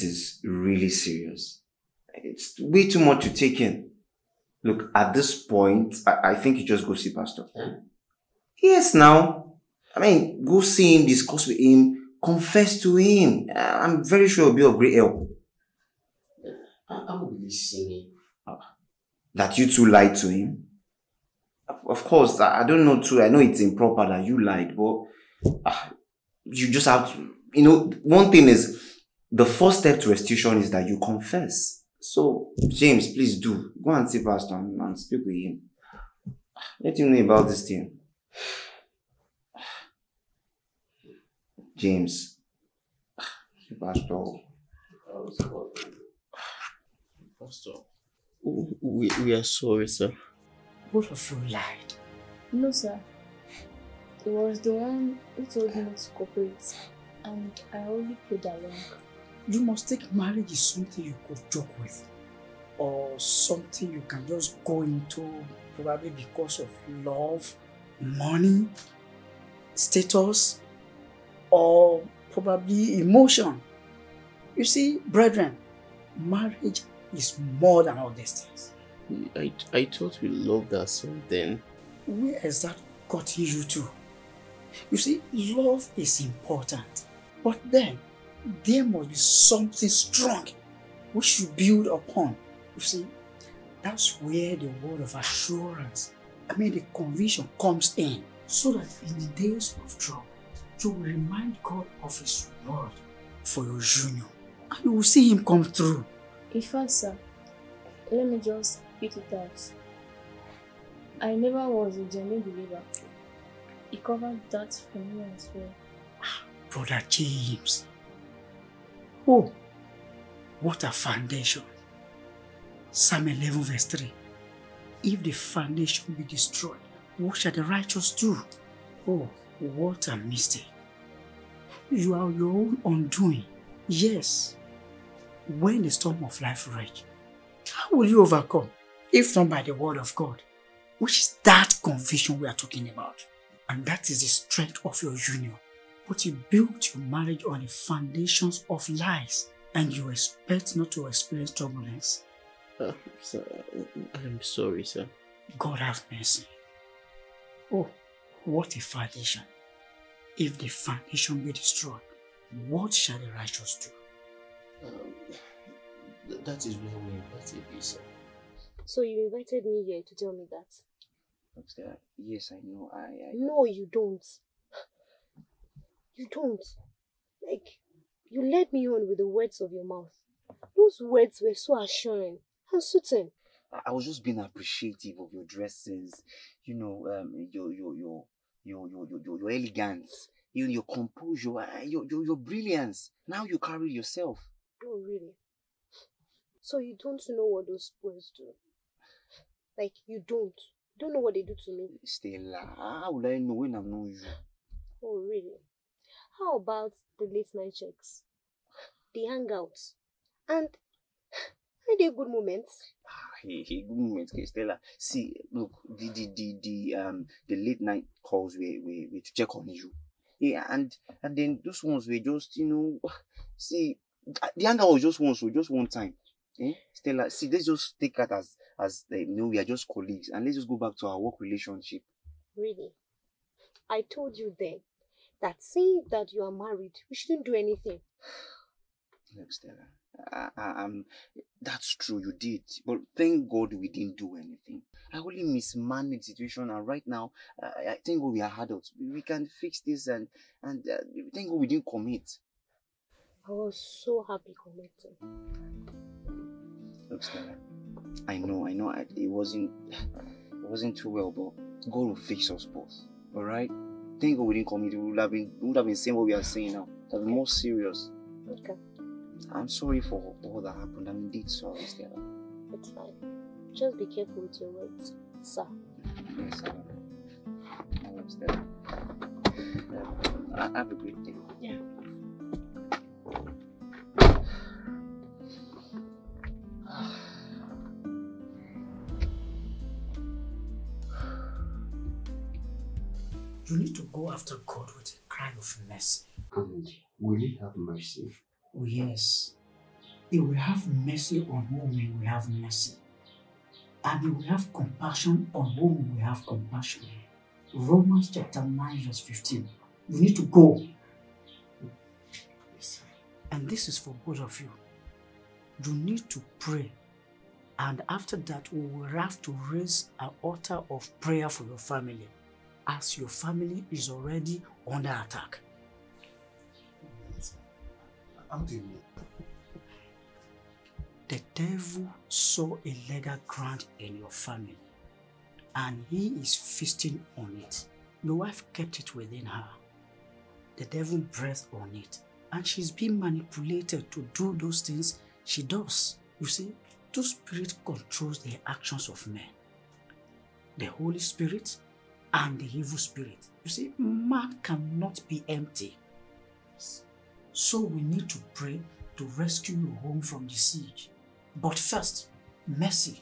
This is really serious. It's way too much to take in. Look, at this point, I, I think you just go see Pastor. Yes, now. I mean, go see him, discuss with him, confess to him. Uh, I'm very sure it'll be of great help. I'm really silly. That you two lied to him. Of course, I I don't know too. I know it's improper that you lied, but uh, you just have to, you know, one thing is the first step to restitution is that you confess. So, James, please do go and see Pastor and, and speak with him. Let him know about this thing. James, Pastor. Pastor, we, we are sorry, sir. Both of you lied. No, sir. It was the one who told me not to cooperate. And I only played along. You must take marriage is something you could joke with, or something you can just go into probably because of love, money, status, or probably emotion. You see, brethren, marriage is more than all these things. I, I thought we loved ourselves then. Where has that gotten you to? You see, love is important, but then there must be something strong we should build upon. You see, that's where the word of assurance, I mean, the conviction comes in, so that in the days of trouble, you will remind God of His word for your union, and you will see Him come through. In fact, sir, let me just spit it out. I never was a genuine believer. He covered that for me as well. Ah, brother James. Oh, what a foundation. Psalm 11, verse 3. If the foundation be destroyed, what shall the righteous do? Oh, what a mistake. You are your own undoing. Yes. When the storm of life rage, how will you overcome? If not by the word of God, which is that conviction we are talking about. And that is the strength of your union. But you built your marriage on the foundations of lies, and you expect not to experience turbulence. Uh, sir, I'm sorry, sir. God have mercy. Oh, what a foundation. If the foundation be destroyed, what shall the righteous do? Um, th- that is where we invited you, sir. So you invited me here to tell me that? Doctor, yes, I know. I, I No, you don't. You don't. Like, you led me on with the words of your mouth. Those words were so assuring and soothing. I- was just being appreciative of your dresses, you know, um, your your your your your your, your, your elegance, you your composure, uh, your, your your brilliance. Now you carry yourself. Oh, really? So you don't know what those words do? Like, you don't. You don't know what they do to me. Stella, how will I know when I've known you? Oh, really? How about the late night checks? The hangouts? And are they good moments? Hey, hey, good moment, okay, Stella. See, look, the the the, the um the late night calls were, were, were to check on you. Yeah, and and then those ones were just, you know, see, the anger was just once, so just one time. Eh? Stella, see, let's just take that as as uh, you know we are just colleagues, and let's just go back to our work relationship. Really? I told you then that saying that you are married, we shouldn't do anything. Look, Stella, I, I, um, that's true, you did, but thank God we didn't do anything. I only mismanaged the situation, and right now, uh, I think we are adults. We can fix this, and and uh, thank God we didn't commit. I was so happy connecting. Look, Stella, I know, I know, I, it wasn't, it wasn't too well, but God will fix us both. Alright? Thank God we didn't here. We would have been we would have been saying what we are saying now. That be more serious. Okay. I'm sorry for all that happened. I'm indeed sorry, Stella. It's fine. Just be careful with your words, sir. Yes, sir. Oh, Stella. Uh, have a great day. Yeah. You need to go after God with a cry of mercy. And will He have mercy? Oh, yes. He will have mercy on whom He will have mercy. And He will have compassion on whom He will have compassion. Romans chapter 9, verse 15. You need to go. And this is for both of you. You need to pray. And after that, we will have to raise an altar of prayer for your family, as your family is already under attack. How do you mean? The devil saw a legal ground in your family and he is feasting on it. Your wife kept it within her. The devil breathed on it and she's being manipulated to do those things she does. You see, two spirit controls the actions of men. The Holy Spirit and the evil spirit. You see, man cannot be empty. So we need to pray to rescue your home from the siege. But first, mercy.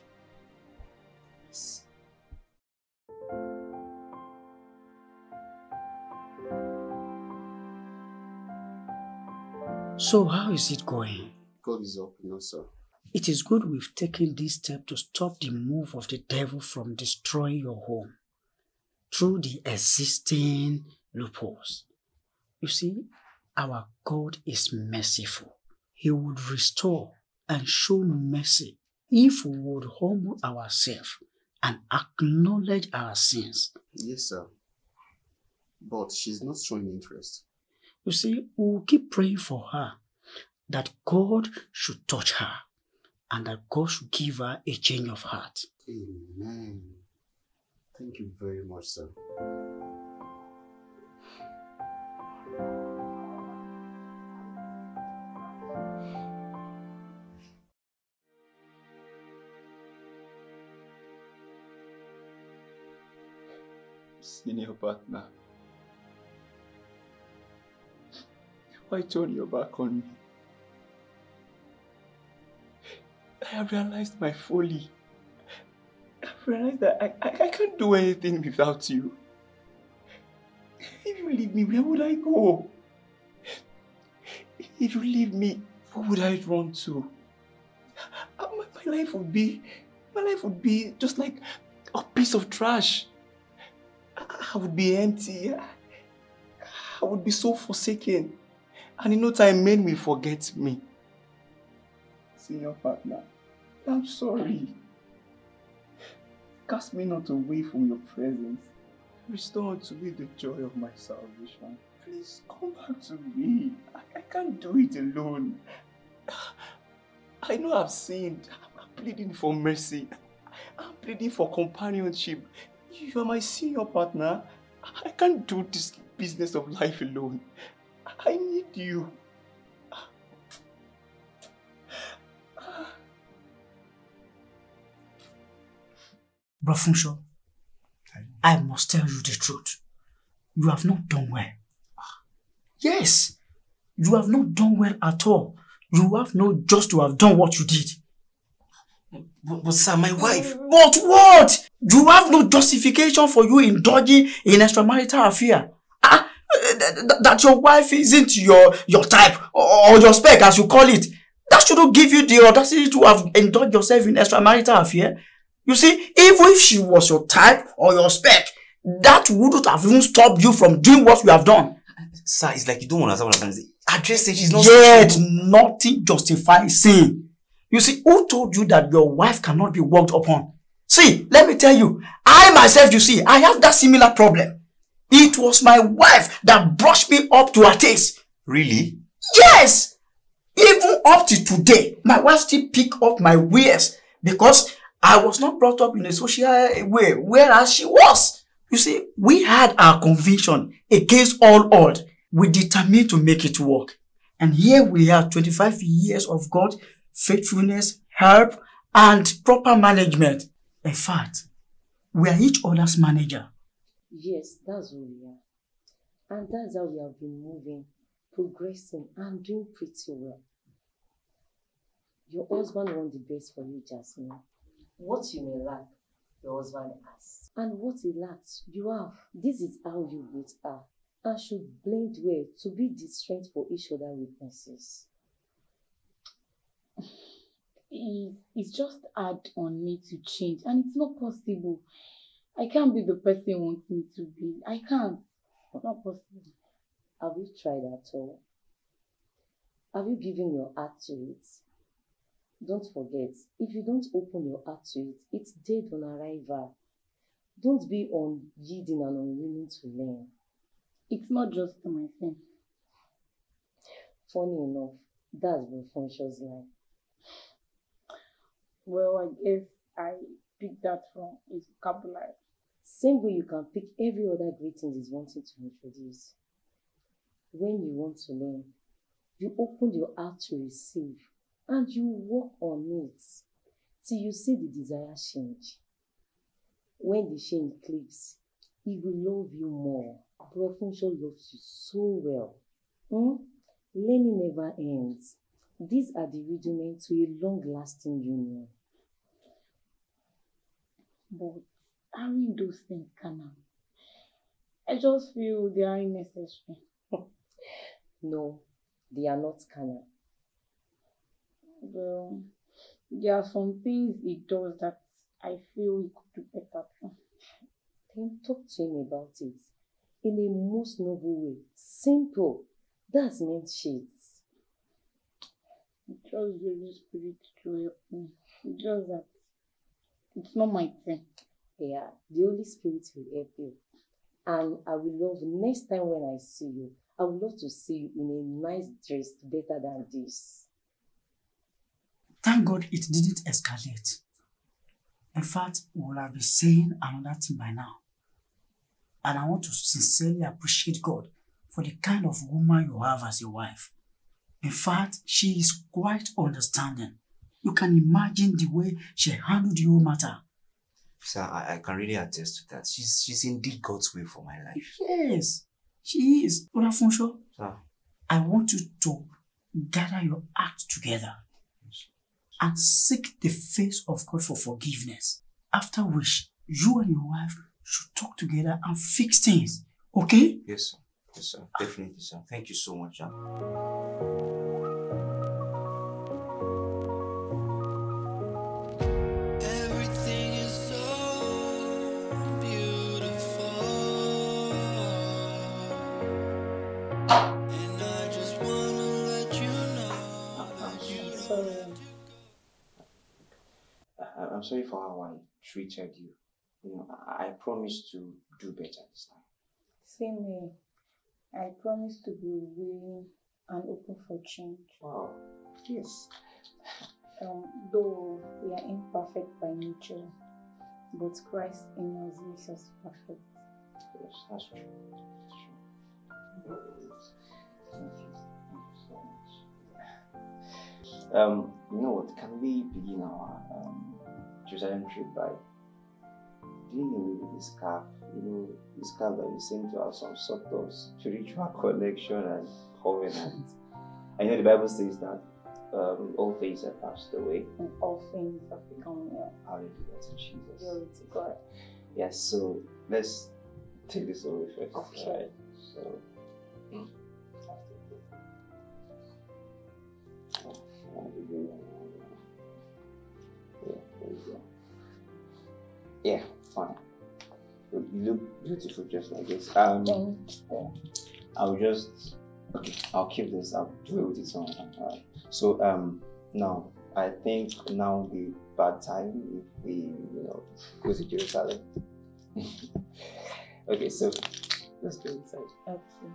So how is it going? God is up, you know, sir. It is good we've taken this step to stop the move of the devil from destroying your home through the existing loopholes. You see, our God is merciful. He would restore and show mercy if we would humble ourselves and acknowledge our sins. Yes, sir. But she's not showing interest. You see, we'll keep praying for her that God should touch her and that God should give her a change of heart. Amen. Thank you very much, sir. Senior partner. Why turn your back on me? I have realized my folly. I've realized that I, I, I can't do anything without you. If you leave me, where would I go? If you leave me, where would I run to? Uh, My, my life would be, my life would be just like a piece of trash. I would be empty. I I would be so forsaken. And in no time, men will forget me. Senior partner, I'm sorry. Cast me not away from your presence. Restore to me the joy of my salvation. Please come back to me. I, I can't do it alone. I know I've sinned. I'm pleading for mercy. I'm pleading for companionship. You are my senior partner. I can't do this business of life alone. I need you. Brafuncho, I must tell you the truth. You have not done well. Yes, you have not done well at all. You have no just to have done what you did. But, but sir, my wife. But what? You have no justification for you indulging in extramarital affair. Ah, th- th- that your wife isn't your your type or your spec as you call it. That shouldn't give you the audacity to have indulged yourself in extramarital affair. You see, even if she was your type or your spec, that wouldn't have even stopped you from doing what you have done. Sir, it's like you don't understand what I'm trying to say. Address said she's not. Yet nothing justifies sin. You see, who told you that your wife cannot be worked upon? See, let me tell you, I myself, you see, I have that similar problem. It was my wife that brushed me up to her taste. Really? Yes! Even up to today, my wife still pick up my wares because I was not brought up in a social way, whereas she was. You see, we had our conviction against all odds. We determined to make it work. And here we are, 25 years of God, faithfulness, help, and proper management. In fact, we are each other's manager. Yes, that's who we are. And that's how we have been moving, progressing, and doing pretty well. Your husband wants the best for you, Jasmine. What you may lack, your husband has. And what he lacks, you have. This is how you both are. And should blend well to be the strength for each other weaknesses. It- It's just hard on me to change, and it's not possible. I can't be the person you want me to be. I can't. It's not possible. Have you tried at all? Have you given your heart to it? Don't forget, if you don't open your heart to it, it's dead on arrival. Don't be unyielding and unwilling to learn. It's not just my thing. Funny enough, that's Bro Funsho's life. Well, I guess I picked that from his vocabulary. Same way you can pick every other great thing he's wanting to introduce. When you want to learn, you open your heart to receive and you work on it till you see the desire change. When the change clicks, he will love you more. Profunction loves you so well. Hmm? Learning never ends. These are the rudiments to a long-lasting union. But having those things can I just feel they are unnecessary. No, they are not carnal. Well, there are some things he does that I feel he could do better. Then talk to him about it in a most noble way. Simple. That's meant shades. Just the Holy Spirit to help me. Just that it's not my thing. Yeah, the Holy Spirit will help you. And I will love next time when I see you, I would love to see you in a nice dress better than this. Thank God it didn't escalate. In fact, we will have been saying another thing by now. And I want to sincerely appreciate God for the kind of woman you have as a wife. In fact, she is quite understanding. You can imagine the way she handled the whole matter. Sir, I, I can really attest to that. She's she's indeed God's will for my life. Yes, she is. Brother Funsho, Sir. I want you to gather your act together and seek the face of God for forgiveness. After which, you and your wife should talk together and fix things. Okay? Yes, sir. Yes, sir. Definitely, sir. Thank you so much, sir. I'm sorry for how I treated you. You know, I, I promise to do better this time. Same way. I promise to be willing and open for change. Wow. Yes. Um, though we are imperfect by nature, but Christ in us makes us perfect. Yes, that's true. That's true. Thank you. Thank you so much. Um, you know what? Can we begin our um, Jerusalem trip by doing away with this scarf? You know, this scarf that you seem to have some sort of spiritual connection and covenant. I know the Bible says that um, all things have passed away. And all things have become new. Hallelujah to Jesus. Glory to God. Yes, so let's take this away first. Okay. Right? So, Yeah, fine. You look beautiful just like this. Um, I'll just okay. I'll keep this. I'll do it with. Alright. So um, now I think now the bad time if we you know go to Jerusalem. okay, so let's go inside. Okay.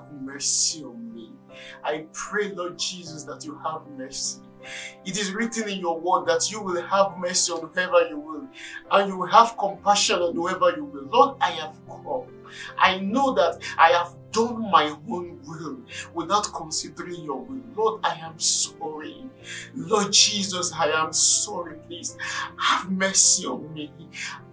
Have mercy on me. I pray, Lord Jesus, that you have mercy. It is written in your word that you will have mercy on whoever you will, and you will have compassion on whoever you will. Lord, I have come. I know that I have done my own will without considering your will. Lord, I am sorry. Lord Jesus, I am sorry. Please have mercy on me.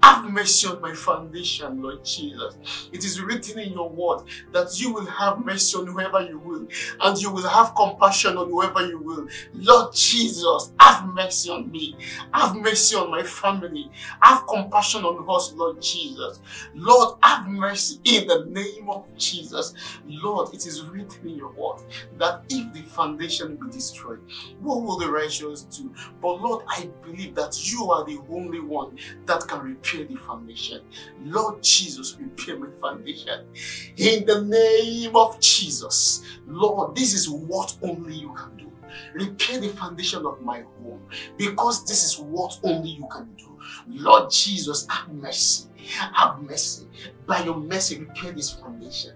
Have mercy on my foundation, Lord Jesus. It is written in your word that you will have mercy on whoever you will, and you will have compassion on whoever you will. Lord Jesus, have mercy on me. Have mercy on my family. Have compassion on us, Lord Jesus. Lord, have mercy in the name of Jesus. Lord, it is written in your word that if the foundation be destroyed, what will the righteous do? But Lord, I believe that you are the only one that can repair the foundation. Lord Jesus, repair my foundation. In the name of Jesus, Lord, this is what only you can do. Repair the foundation of my home because this is what only you can do. Lord Jesus, have mercy. Have mercy. By your mercy, repair this foundation.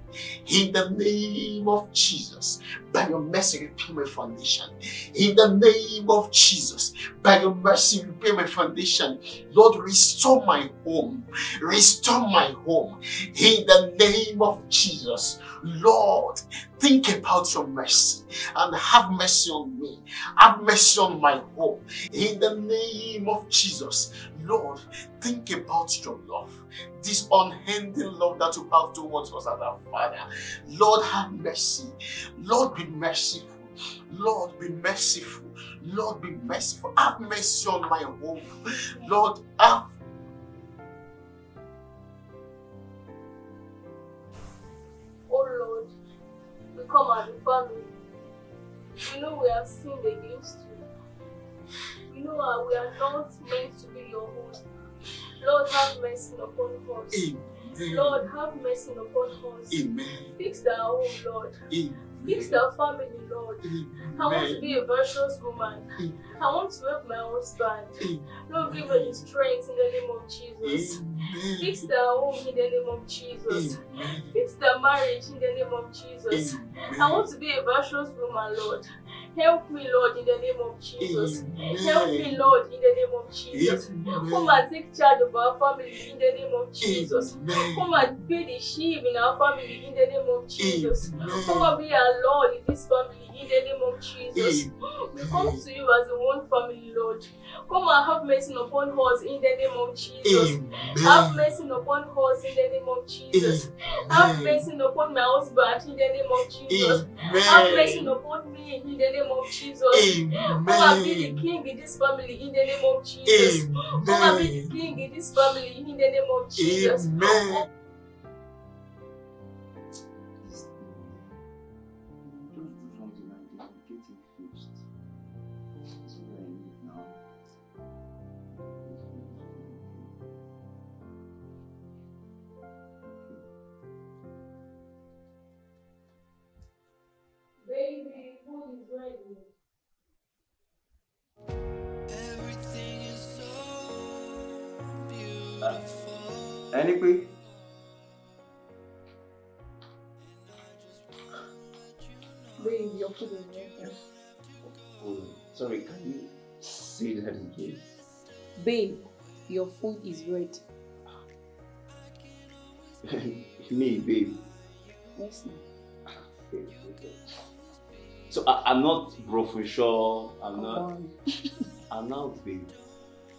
In the name of Jesus, by your mercy, repair my foundation. In the name of Jesus, by your mercy, repair my foundation. Lord, restore my home. Restore my home. In the name of Jesus, Lord, think about your mercy and have mercy on me. Have mercy on my home. In the name of Jesus, Lord, think about your love. This unending love that you have towards us as our Father. Lord, have mercy. Lord, be merciful. Lord, be merciful. Lord, be merciful. Have mercy on my home. Lord, have come and a me. You know we have sinned against you. You know we are not meant to be your own. Lord, have mercy upon us. Amen. Lord, have mercy upon us. Amen. Fix their home, Lord. Amen. Fix their family, Lord. Amen. I want to be a virtuous woman. Amen. I want to help my husband. Amen. Lord, give her the strength in the name of Jesus. Fix the home in the name of Jesus. Fix the marriage in the name of Jesus. I want to be a virtuous woman, Lord. Help me, Lord, in the name of Jesus. Help me, Lord, in the name of Jesus. Come and take charge of our family in the name of Jesus. Come and be the sheep in our family in the name of Jesus. Come and be our Lord in this family in the name of Jesus. We come to you as a one family, Lord. Come and have mercy upon us in the name of Jesus. Have mercy upon us in the name of Jesus. Have mercy upon my husband in the name of Jesus. Have mercy upon me in the name of Jesus. Come and be the king in this family in the name of Jesus. Come and be the king in this family in the name of Jesus. Amen. Baby, food is ready. ẹni pé Babe, your food is ready. oh, sorry can you say that again Babe, your food is ready. me babe Yes, ma'am. Babe, okay. So I, i'm not Shaw. i'm not i'm not babe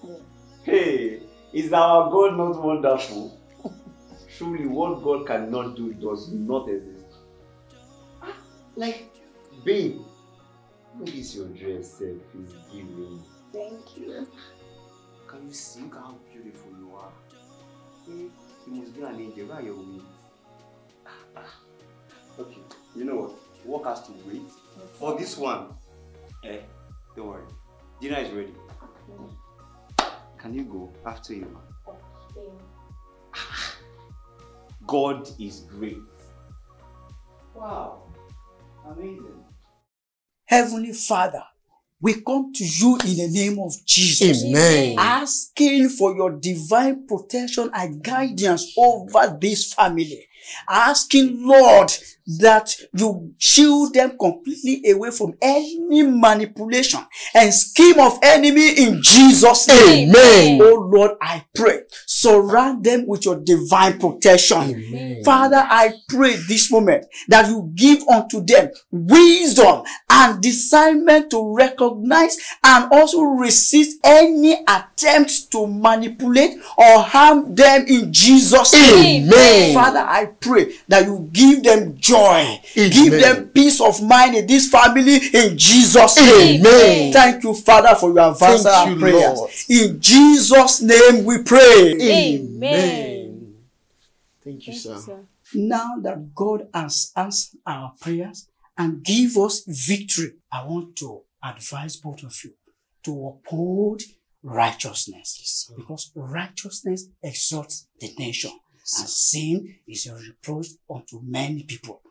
hey is our god not wonderful truly what god cannot do does not exist like babe look this your dress sef is giving Thank you. Can you see Look how beautiful you are? Eh, You must be an angel. Where are your wings? Okay, you know what? Work has to wait. For this one, eh, don't worry. Dinner is ready. Can you go after you? God is great. Wow, amazing. Heavenly Father, we come to you in the name of Jesus. Amen. Asking for your divine protection and guidance over this family. Asking, Lord, that you shield them completely away from any manipulation and scheme of enemy in Jesus' name. Amen. Oh Lord, I pray. Surround them with your divine protection. Father, I pray this moment that you give unto them wisdom and discernment to recognize and also resist any attempts to manipulate or harm them in Jesus' name. Amen. Father, I pray that you give them joy, give Amen. them peace of mind in this family in Jesus' name. Amen. Thank you, Father, for your Thank our you, prayers. Lord. In Jesus' name we pray. Amen. Thank you, sir. Now that God has answered our prayers and give us victory, I want to advise both of you to uphold righteousness. because righteousness exalts the nation, and sin is a reproach unto many people.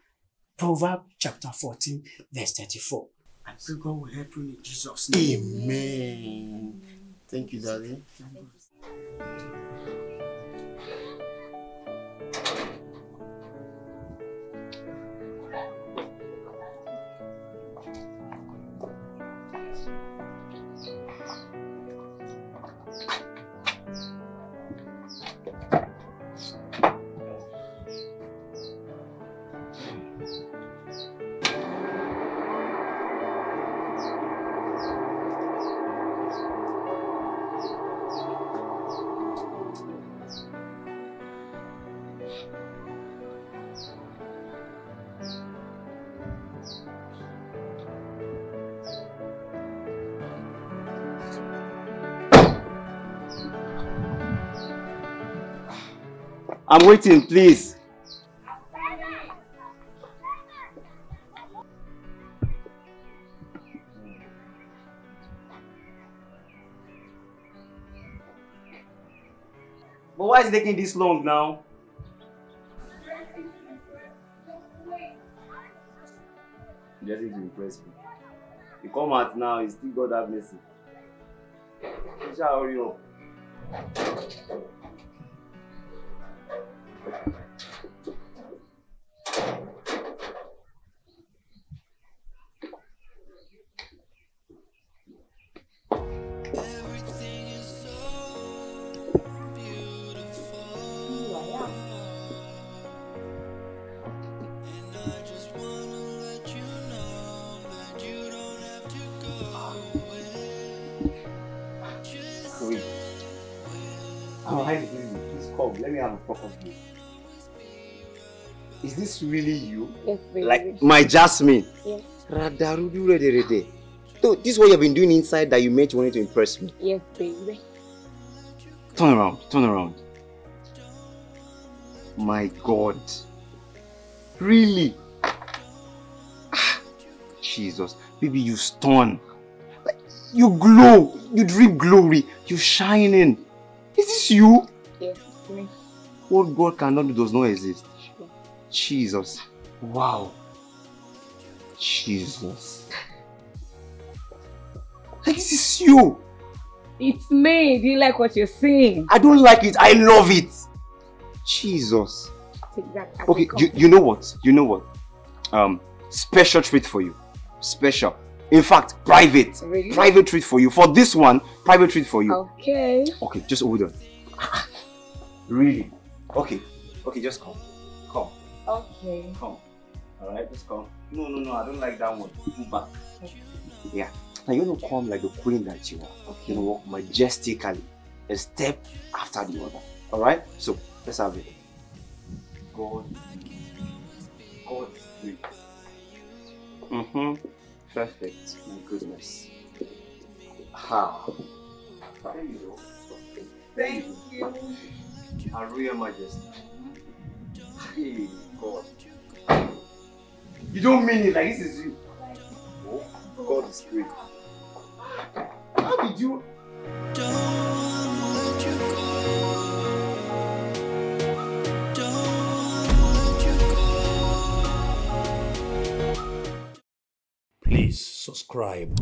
Proverbs chapter 14, verse 34. I pray God will help you in Jesus' name. Amen. Thank you, Daddy. I'm waiting, please. But why is it taking this long now? Just need to impress me. You come out now, you still got that mercy. You shall hurry up. Gracias. Really you? Yes, baby. Like my Jasmine? Yes. Radarudu. So this is what you've been doing inside that you made you wanted to impress me. Yes, baby. Turn around, turn around. My God. Really? Ah, Jesus. Baby, you stun. Like, you glow. You drip glory. You shining. Is this you? Yes, me. What God cannot do does not exist. Jesus. Wow. Jesus. Like, this is you. It's me. Do you like what you're saying? I don't like it. I love it. Jesus. Take that Okay, you, you know what? You know what? Um, special treat for you. Special. In fact, private. Really? Private treat for you. For this one, private treat for you. Okay. Okay, just hold on. Really? Okay. Okay, just come. Okay. Come. Alright, just come. No, no, no, I don't like that one. Move back. Yeah. Now you're gonna come like the queen that you are. Okay. You're gonna walk majestically, a step after the other. Alright? So let's have it. God. God. Mm-hmm. Perfect. My goodness. How? There you go. Thank you. Our Royal Majesty. Hey, God. You don't mean it like this is you. Oh, God is great. How did you? Please subscribe